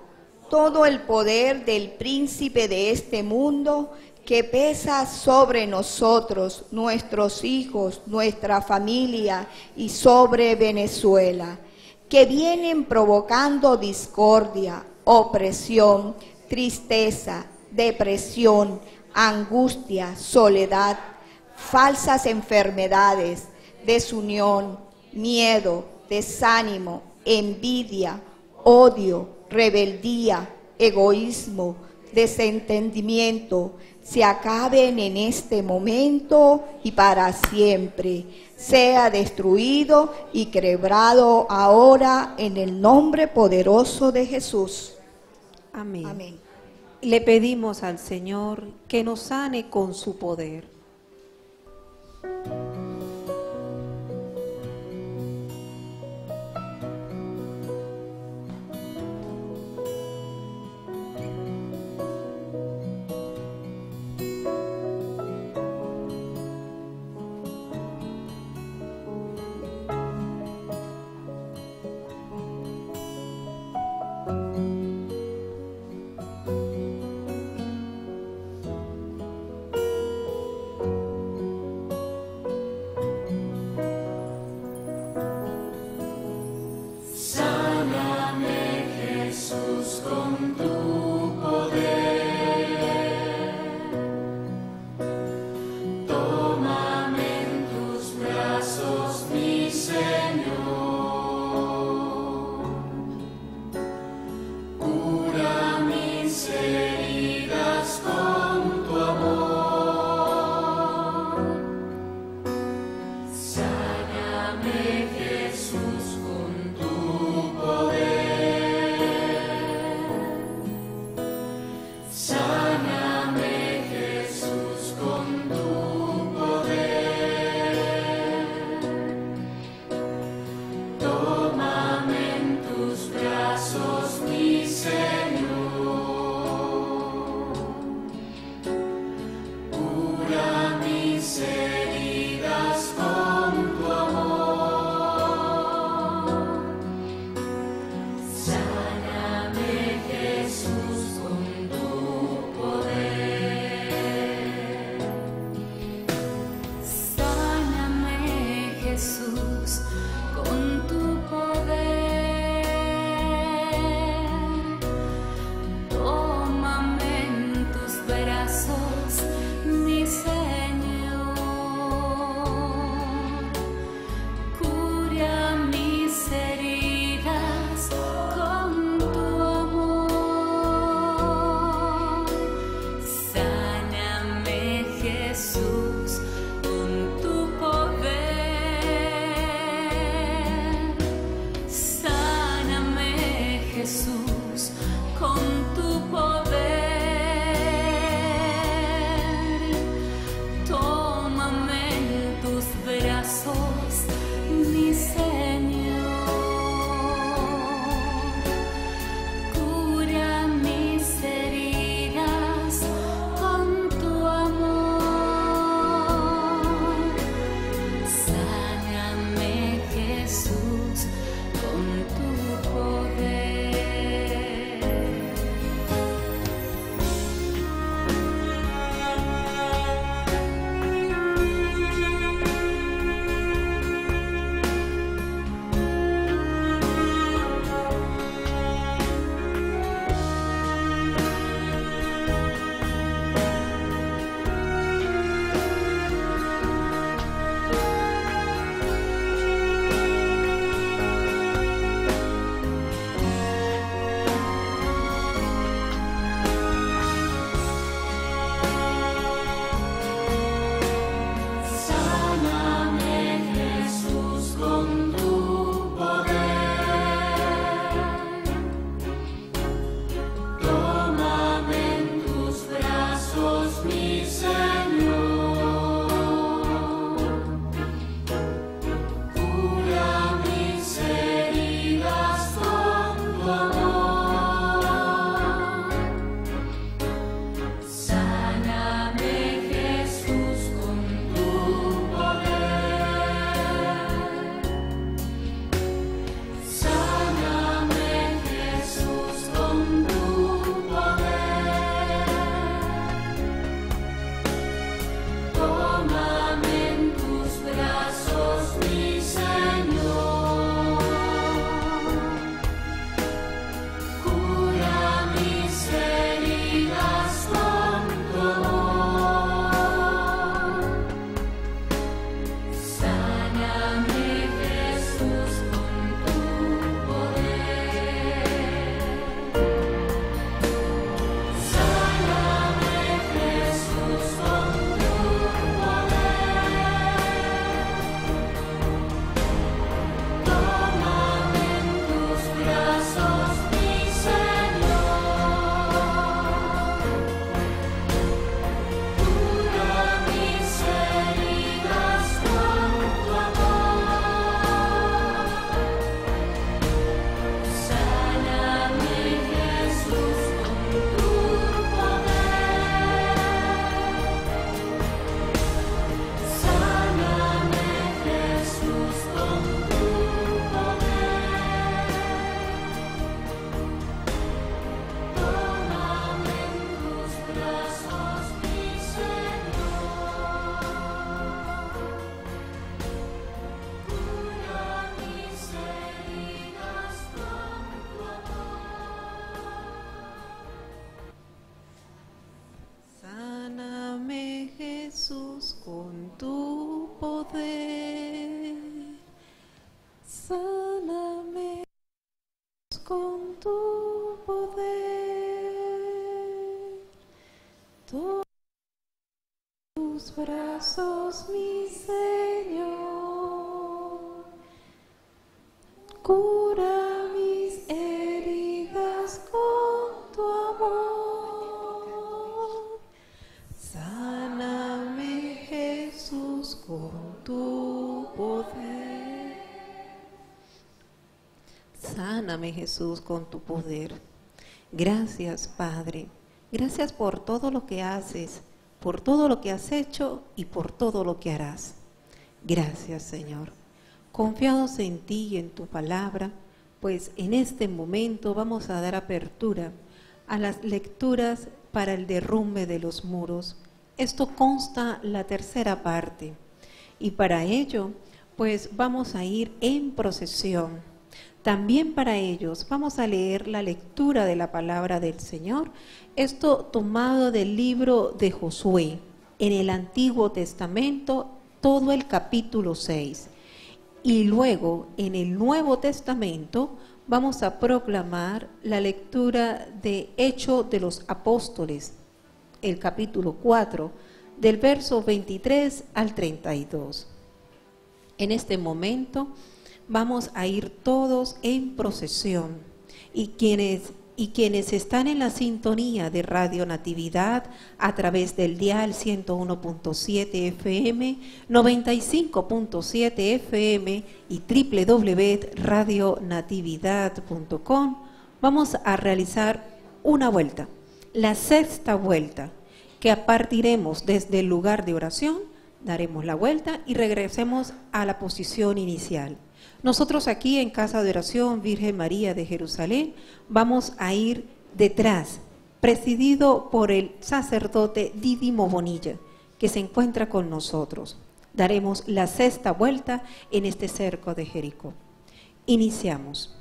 todo el poder del príncipe de este mundo que pesa sobre nosotros, nuestros hijos, nuestra familia y sobre Venezuela, que vienen provocando discordia, opresión, tristeza, depresión, angustia, soledad, falsas enfermedades, desunión, miedo, desánimo, envidia, odio, rebeldía, egoísmo, desentendimiento, se acaben en este momento y para siempre. Sea destruido y quebrado ahora en el nombre poderoso de Jesús. Amén. Amén. Le pedimos al Señor que nos sane con su poder. Brazos, mi Señor. Cura mis heridas con tu amor. Sáname, Jesús, con tu poder. Sáname, Jesús, con tu poder. Gracias, Padre. Gracias por todo lo que haces, por todo lo que has hecho y por todo lo que harás. Gracias, Señor. Confiados en ti y en tu palabra, pues en este momento vamos a dar apertura a las lecturas para el derrumbe de los muros. Esto consta la tercera parte. Y para ello, pues vamos a ir en procesión. También para ellos vamos a leer la lectura de la palabra del Señor, esto tomado del libro de Josué, en el Antiguo Testamento, todo el capítulo 6. Y luego en el Nuevo Testamento vamos a proclamar la lectura de Hecho de los Apóstoles, el capítulo 4, del verso 23 al 32. En este momento vamos a ir todos en procesión y quienes y quienes están en la sintonía de Radio Natividad a través del dial 101.7 FM, 95.7 FM y www.radionatividad.com, vamos a realizar una vuelta, la sexta vuelta, que partiremos desde el lugar de oración, daremos la vuelta y regresemos a la posición inicial. Nosotros aquí en Casa de Oración Virgen María de Jerusalén vamos a ir detrás, presidido por el sacerdote Didimo Bonilla, que se encuentra con nosotros. Daremos la sexta vuelta en este cerco de Jericó. Iniciamos.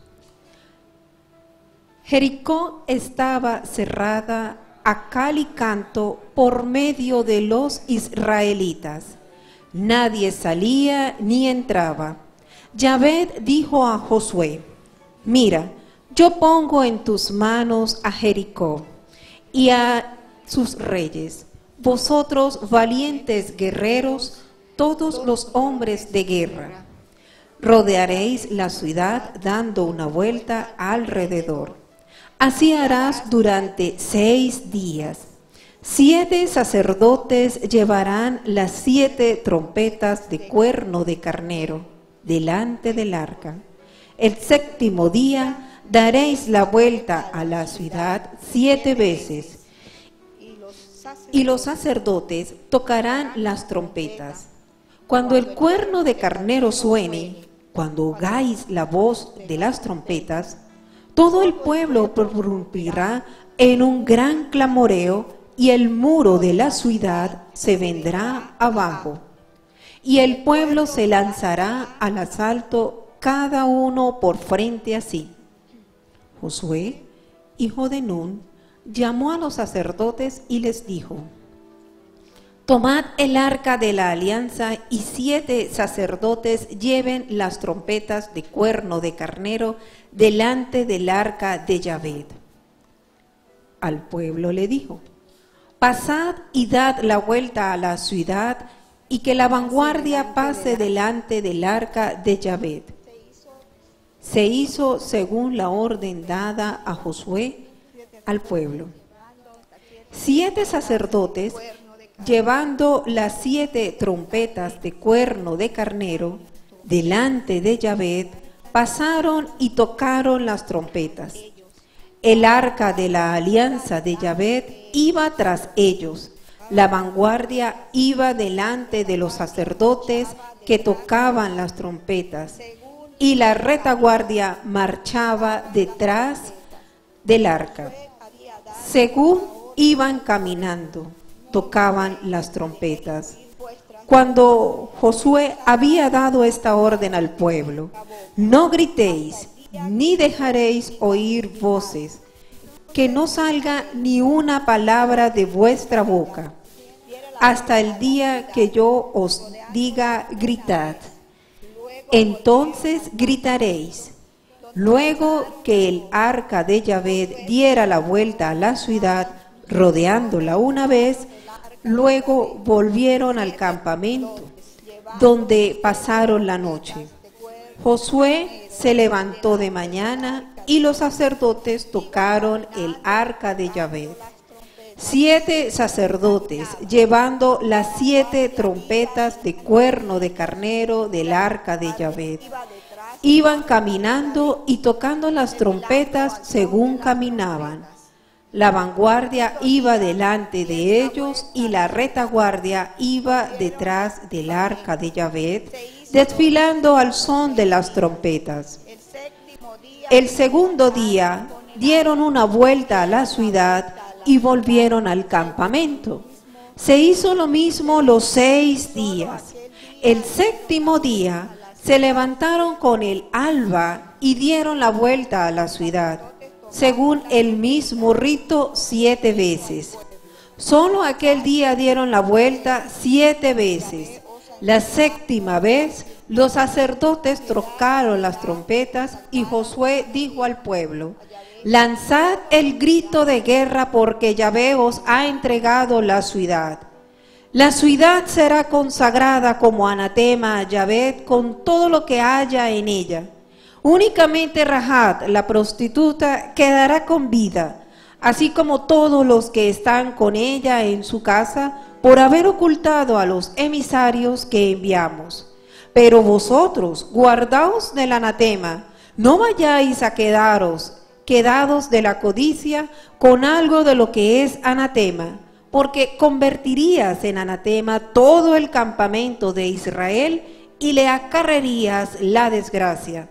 Jericó estaba cerrada a cal y canto por medio de los israelitas. Nadie salía ni entraba Yahvé dijo a Josué, mira, yo pongo en tus manos a Jericó y a sus reyes, vosotros valientes guerreros, todos los hombres de guerra. Rodearéis la ciudad dando una vuelta alrededor. Así harás durante seis días. Siete sacerdotes llevarán las siete trompetas de cuerno de carnero delante del arca. El séptimo día daréis la vuelta a la ciudad siete veces y los sacerdotes tocarán las trompetas. Cuando el cuerno de carnero suene, cuando ogáis la voz de las trompetas, todo el pueblo prorrumpirá en un gran clamoreo y el muro de la ciudad se vendrá abajo y el pueblo se lanzará al asalto cada uno por frente a sí. Josué, hijo de Nun, llamó a los sacerdotes y les dijo, Tomad el arca de la alianza y siete sacerdotes lleven las trompetas de cuerno de carnero delante del arca de Yahvé. Al pueblo le dijo, Pasad y dad la vuelta a la ciudad y que la vanguardia pase delante del arca de Yahvé. Se hizo según la orden dada a Josué al pueblo. Siete sacerdotes, llevando las siete trompetas de cuerno de carnero delante de Yahvé, pasaron y tocaron las trompetas. El arca de la alianza de Yahvé iba tras ellos la vanguardia iba delante de los sacerdotes que tocaban las trompetas y la retaguardia marchaba detrás del arca. Según iban caminando, tocaban las trompetas. Cuando Josué había dado esta orden al pueblo, no gritéis ni dejaréis oír voces, que no salga ni una palabra de vuestra boca hasta el día que yo os diga gritad. Entonces gritaréis. Luego que el arca de Yahvé diera la vuelta a la ciudad, rodeándola una vez, luego volvieron al campamento, donde pasaron la noche. Josué se levantó de mañana y los sacerdotes tocaron el arca de Yahvé. Siete sacerdotes llevando las siete trompetas de cuerno de carnero del arca de Yahvé. Iban caminando y tocando las trompetas según caminaban. La vanguardia iba delante de ellos y la retaguardia iba detrás del arca de Yahvé, desfilando al son de las trompetas. El segundo día dieron una vuelta a la ciudad y volvieron al campamento. Se hizo lo mismo los seis días. El séptimo día se levantaron con el alba y dieron la vuelta a la ciudad, según el mismo rito siete veces. Solo aquel día dieron la vuelta siete veces. La séptima vez los sacerdotes trocaron las trompetas y Josué dijo al pueblo, Lanzad el grito de guerra porque Yahvé os ha entregado la ciudad. La ciudad será consagrada como anatema a Yahvé con todo lo que haya en ella. Únicamente Rahat, la prostituta, quedará con vida, así como todos los que están con ella en su casa, por haber ocultado a los emisarios que enviamos. Pero vosotros, guardaos del anatema, no vayáis a quedaros, quedados de la codicia, con algo de lo que es anatema porque convertirías en anatema todo el campamento de Israel y le acarrerías la desgracia.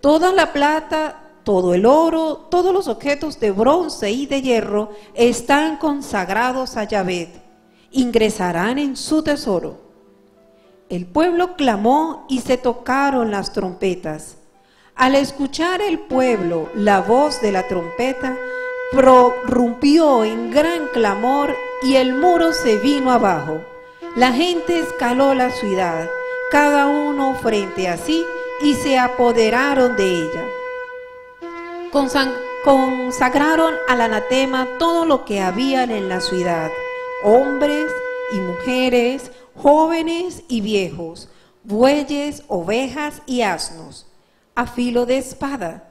Toda la plata, todo el oro, todos los objetos de bronce y de hierro están consagrados a Yahvé, ingresarán en su tesoro. El pueblo clamó y se tocaron las trompetas. Al escuchar el pueblo la voz de la trompeta, prorrumpió en gran clamor y el muro se vino abajo. La gente escaló la ciudad, cada uno frente a sí, y se apoderaron de ella. consagraron al anatema todo lo que habían en la ciudad, hombres y mujeres, jóvenes y viejos, bueyes, ovejas y asnos, a filo de espada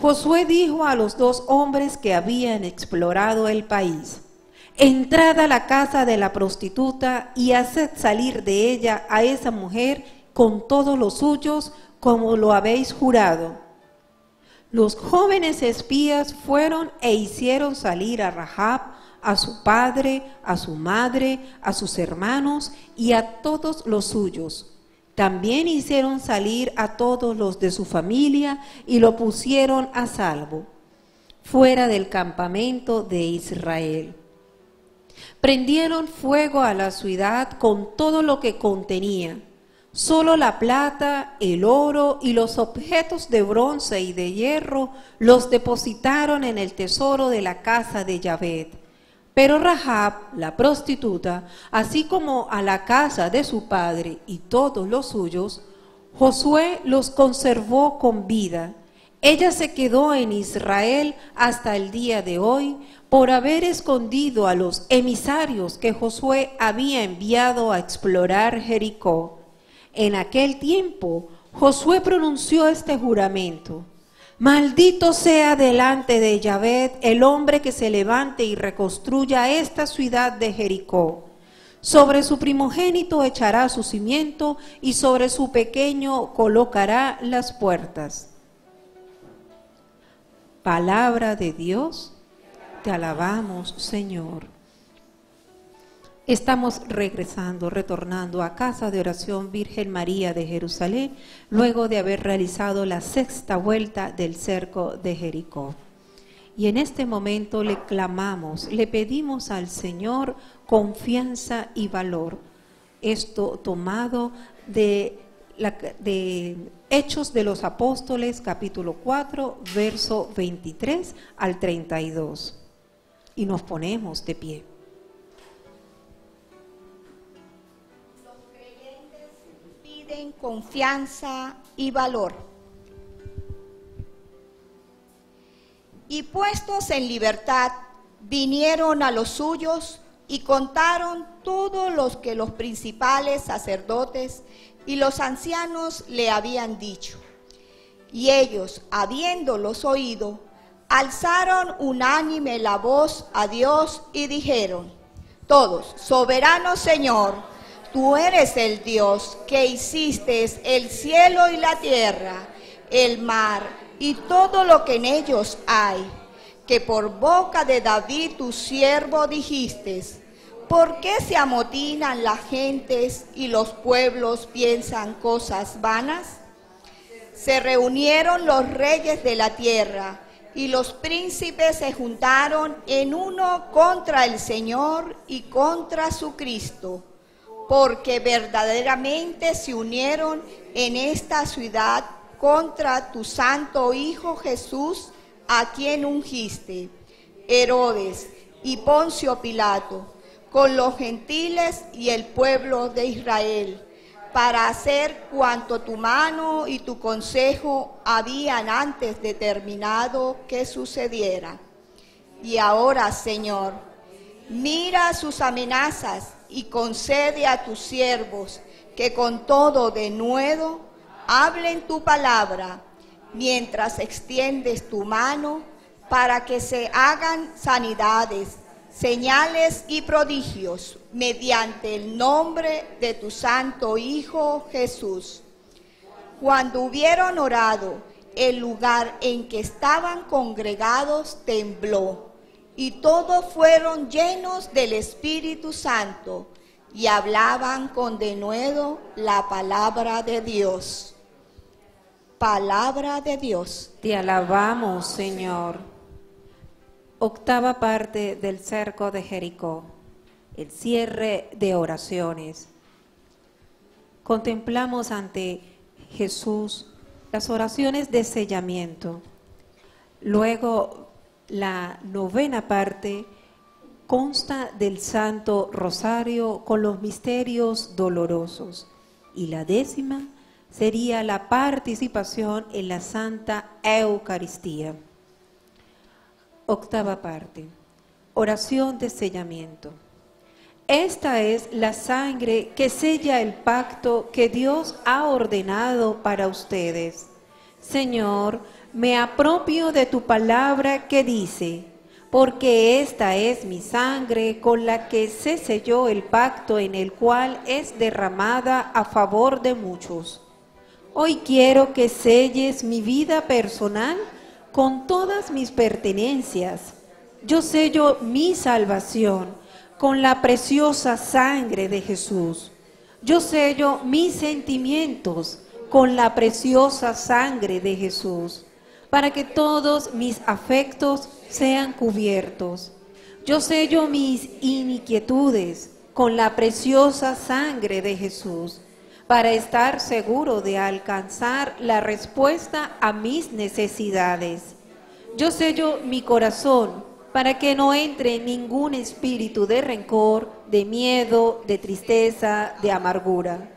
Josué dijo a los dos hombres que habían explorado el país, entrad a la casa de la prostituta y haced salir de ella a esa mujer con todos los suyos, como lo habéis jurado. Los jóvenes espías fueron e hicieron salir a Rahab, a su padre, a su madre, a sus hermanos y a todos los suyos también hicieron salir a todos los de su familia y lo pusieron a salvo, fuera del campamento de Israel. Prendieron fuego a la ciudad con todo lo que contenía. Solo la plata, el oro y los objetos de bronce y de hierro los depositaron en el tesoro de la casa de Yahvé pero Rahab, la prostituta, así como a la casa de su padre y todos los suyos, Josué los conservó con vida. Ella se quedó en Israel hasta el día de hoy por haber escondido a los emisarios que Josué había enviado a explorar Jericó. En aquel tiempo, Josué pronunció este juramento. Maldito sea delante de Yahvé el hombre que se levante y reconstruya esta ciudad de Jericó. Sobre su primogénito echará su cimiento y sobre su pequeño colocará las puertas. Palabra de Dios, te alabamos Señor. Estamos regresando, retornando a casa de oración Virgen María de Jerusalén, luego de haber realizado la sexta vuelta del cerco de Jericó. Y en este momento le clamamos, le pedimos al Señor confianza y valor. Esto tomado de, Hechos de los Apóstoles, capítulo 4, verso 23 al 32. Y nos ponemos de pie. Confianza y valor. Y puestos en libertad, vinieron a los suyos y contaron todo lo que los principales sacerdotes y los ancianos le habían dicho. Y ellos, habiéndolos oído, alzaron unánime la voz a Dios y dijeron, todos, soberano Señor, tú eres el Dios que hiciste el cielo y la tierra, el mar y todo lo que en ellos hay, que por boca de David tu siervo dijiste, ¿por qué se amotinan las gentes y los pueblos piensan cosas vanas? Se reunieron los reyes de la tierra y los príncipes se juntaron en uno contra el Señor y contra su Cristo, porque verdaderamente se unieron en esta ciudad contra tu santo Hijo Jesús, a quien ungiste, Herodes y Poncio Pilato, con los gentiles y el pueblo de Israel para hacer cuanto tu mano y tu consejo habían antes determinado que sucediera. Y ahora, Señor, mira sus amenazas y concede a tus siervos que con todo denuedo hablen tu palabra mientras extiendes tu mano para que se hagan sanidades señales y prodigios mediante el nombre de tu santo Hijo Jesús. Cuando hubieron orado, el lugar en que estaban congregados tembló y todos fueron llenos del Espíritu Santo y hablaban con denuedo la palabra de Dios. Palabra de Dios. Te alabamos, Señor. Octava parte del cerco de Jericó, el cierre de oraciones. Contemplamos ante Jesús las oraciones de sellamiento. Luego, la novena parte consta del Santo Rosario con los misterios dolorosos. Y la décima sería la participación en la Santa Eucaristía. Octava parte. Oración de sellamiento. Esta es la sangre que sella el pacto que Dios ha ordenado para ustedes. Señor, me apropio de tu palabra que dice, porque esta es mi sangre con la que se selló el pacto en el cual es derramada a favor de muchos. Hoy quiero que selles mi vida personal con todas mis pertenencias. Yo sello mi salvación con la preciosa sangre de Jesús. Yo sello mis sentimientos con la preciosa sangre de Jesús, para que todos mis afectos sean cubiertos. Yo sello mis inquietudes con la preciosa sangre de Jesús para estar seguro de alcanzar la respuesta a mis necesidades. Yo sello mi corazón para que no entre ningún espíritu de rencor, de miedo, de tristeza, de amargura.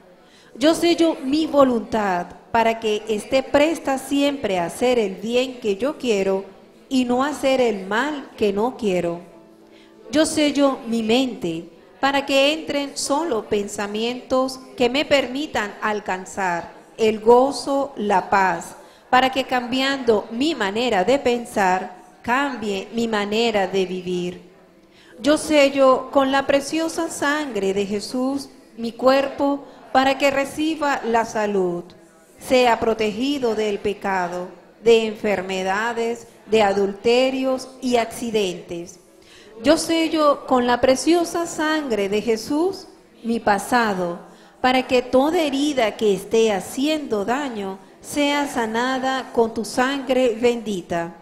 Yo sello mi voluntad para que esté presta siempre a hacer el bien que yo quiero y no hacer el mal que no quiero. Yo sello mi mente para que entren solo pensamientos que me permitan alcanzar el gozo, la paz, para que cambiando mi manera de pensar, cambie mi manera de vivir. Yo sello con la preciosa sangre de Jesús mi cuerpo para que reciba la salud, sea protegido del pecado, de enfermedades, de adulterios y accidentes yo sello con la preciosa sangre de Jesús mi pasado, para que toda herida que esté haciendo daño sea sanada con tu sangre bendita.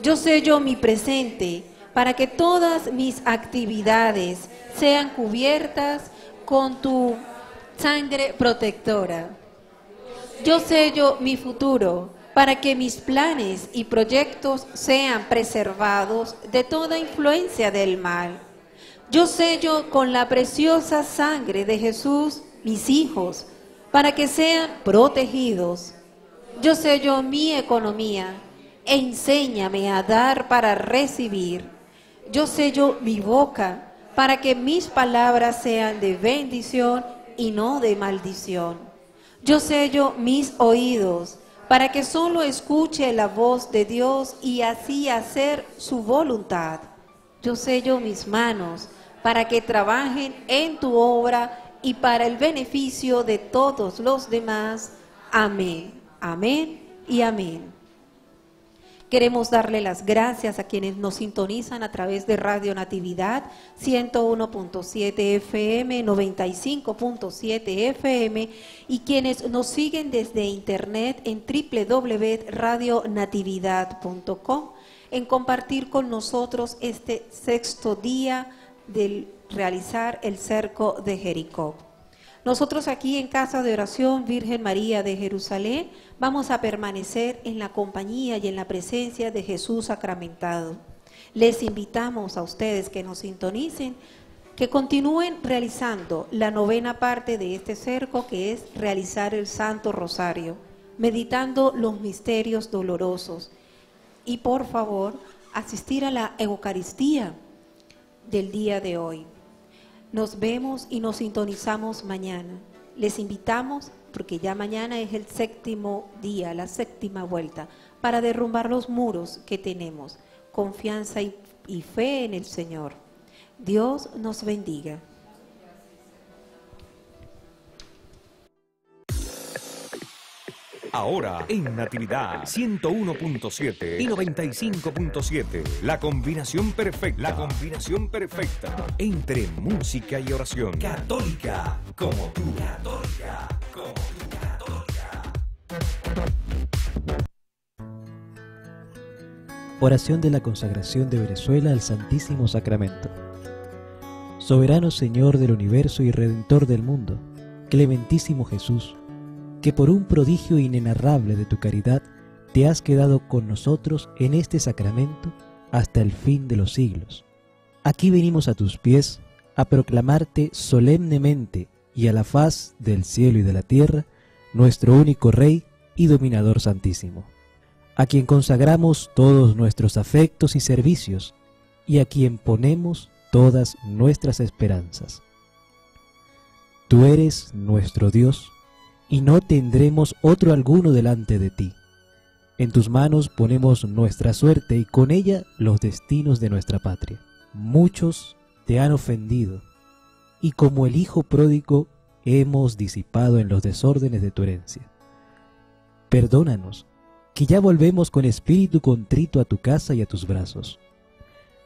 Yo sello mi presente, para que todas mis actividades sean cubiertas con tu sangre protectora. Yo sello mi futuro, para que mis planes y proyectos sean preservados de toda influencia del mal. Yo sello con la preciosa sangre de Jesús mis hijos, para que sean protegidos. Yo sello mi economía, enséñame a dar para recibir. Yo sello mi boca para que mis palabras sean de bendición y no de maldición. Yo sello mis oídos para que solo escuche la voz de Dios y así hacer su voluntad. Yo sello mis manos para que trabajen en tu obra y para el beneficio de todos los demás. Amén, amén y amén. Queremos darle las gracias a quienes nos sintonizan a través de Radio Natividad 101.7 FM, 95.7 FM y quienes nos siguen desde internet en www.radionatividad.com en compartir con nosotros este sexto día del realizar el cerco de Jericó. Nosotros aquí en Casa de Oración Virgen María de Jerusalén vamos a permanecer en la compañía y en la presencia de Jesús sacramentado. Les invitamos a ustedes que nos sintonicen, que continúen realizando la novena parte de este cerco que es realizar el Santo Rosario, meditando los misterios dolorosos y por favor asistir a la Eucaristía del día de hoy. Nos vemos y nos sintonizamos mañana. Les invitamos, porque ya mañana es el séptimo día, la séptima vuelta, para derrumbar los muros que tenemos. Confianza y, fe en el Señor. Dios nos bendiga. Ahora en Natividad 101.7 y 95.7. La combinación perfecta. La combinación perfecta entre música y oración. Católica como tú. Católica como tú. Oración de la consagración de Venezuela al Santísimo Sacramento. Soberano Señor del universo y Redentor del mundo, clementísimo Jesús, que por un prodigio inenarrable de tu caridad te has quedado con nosotros en este sacramento hasta el fin de los siglos. Aquí venimos a tus pies a proclamarte solemnemente y a la faz del cielo y de la tierra nuestro único Rey y Dominador Santísimo, a quien consagramos todos nuestros afectos y servicios y a quien ponemos todas nuestras esperanzas. Tú eres nuestro Dios, y no tendremos otro alguno delante de ti. En tus manos ponemos nuestra suerte y con ella los destinos de nuestra patria. Muchos te han ofendido, y como el Hijo pródigo hemos disipado en los desórdenes de tu herencia. Perdónanos, que ya volvemos con espíritu contrito a tu casa y a tus brazos.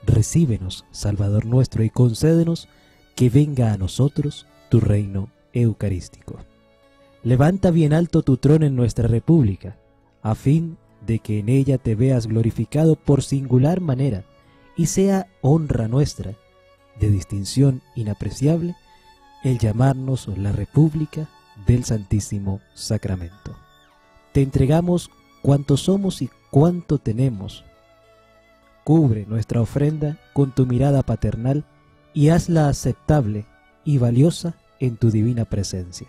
Recíbenos, Salvador nuestro, y concédenos que venga a nosotros tu reino eucarístico. Levanta bien alto tu trono en nuestra república, a fin de que en ella te veas glorificado por singular manera, y sea honra nuestra, de distinción inapreciable, el llamarnos la República del Santísimo Sacramento. Te entregamos cuanto somos y cuanto tenemos. Cubre nuestra ofrenda con tu mirada paternal y hazla aceptable y valiosa en tu divina presencia.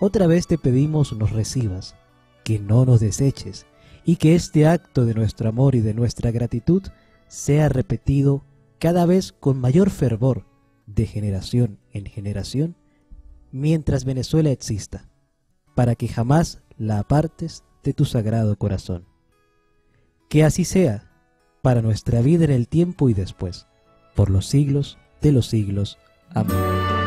Otra vez te pedimos nos recibas, que no nos deseches, y que este acto de nuestro amor y de nuestra gratitud sea repetido cada vez con mayor fervor, de generación en generación, mientras Venezuela exista, para que jamás la apartes de tu sagrado corazón. Que así sea, para nuestra vida en el tiempo y después, por los siglos de los siglos. Amén.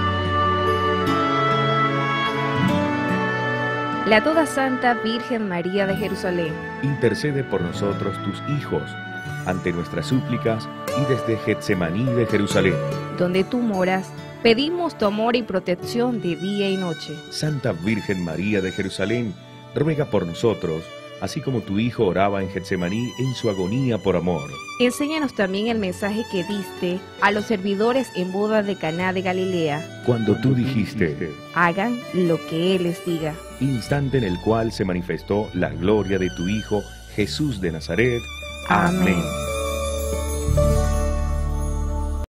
La Toda Santa Virgen María de Jerusalén, Intercede por nosotros tus hijos, ante nuestras súplicas y desde Getsemaní de Jerusalén. donde tú moras, pedimos tu amor y protección de día y noche. Santa Virgen María de Jerusalén, ruega por nosotros, así como tu Hijo oraba en Getsemaní en su agonía por amor. Enséñanos también el mensaje que diste a los servidores en boda de Caná de Galilea. Cuando tú dijiste, Hagan lo que Él les diga. instante en el cual se manifestó la gloria de tu Hijo Jesús de Nazaret. Amén. Amén.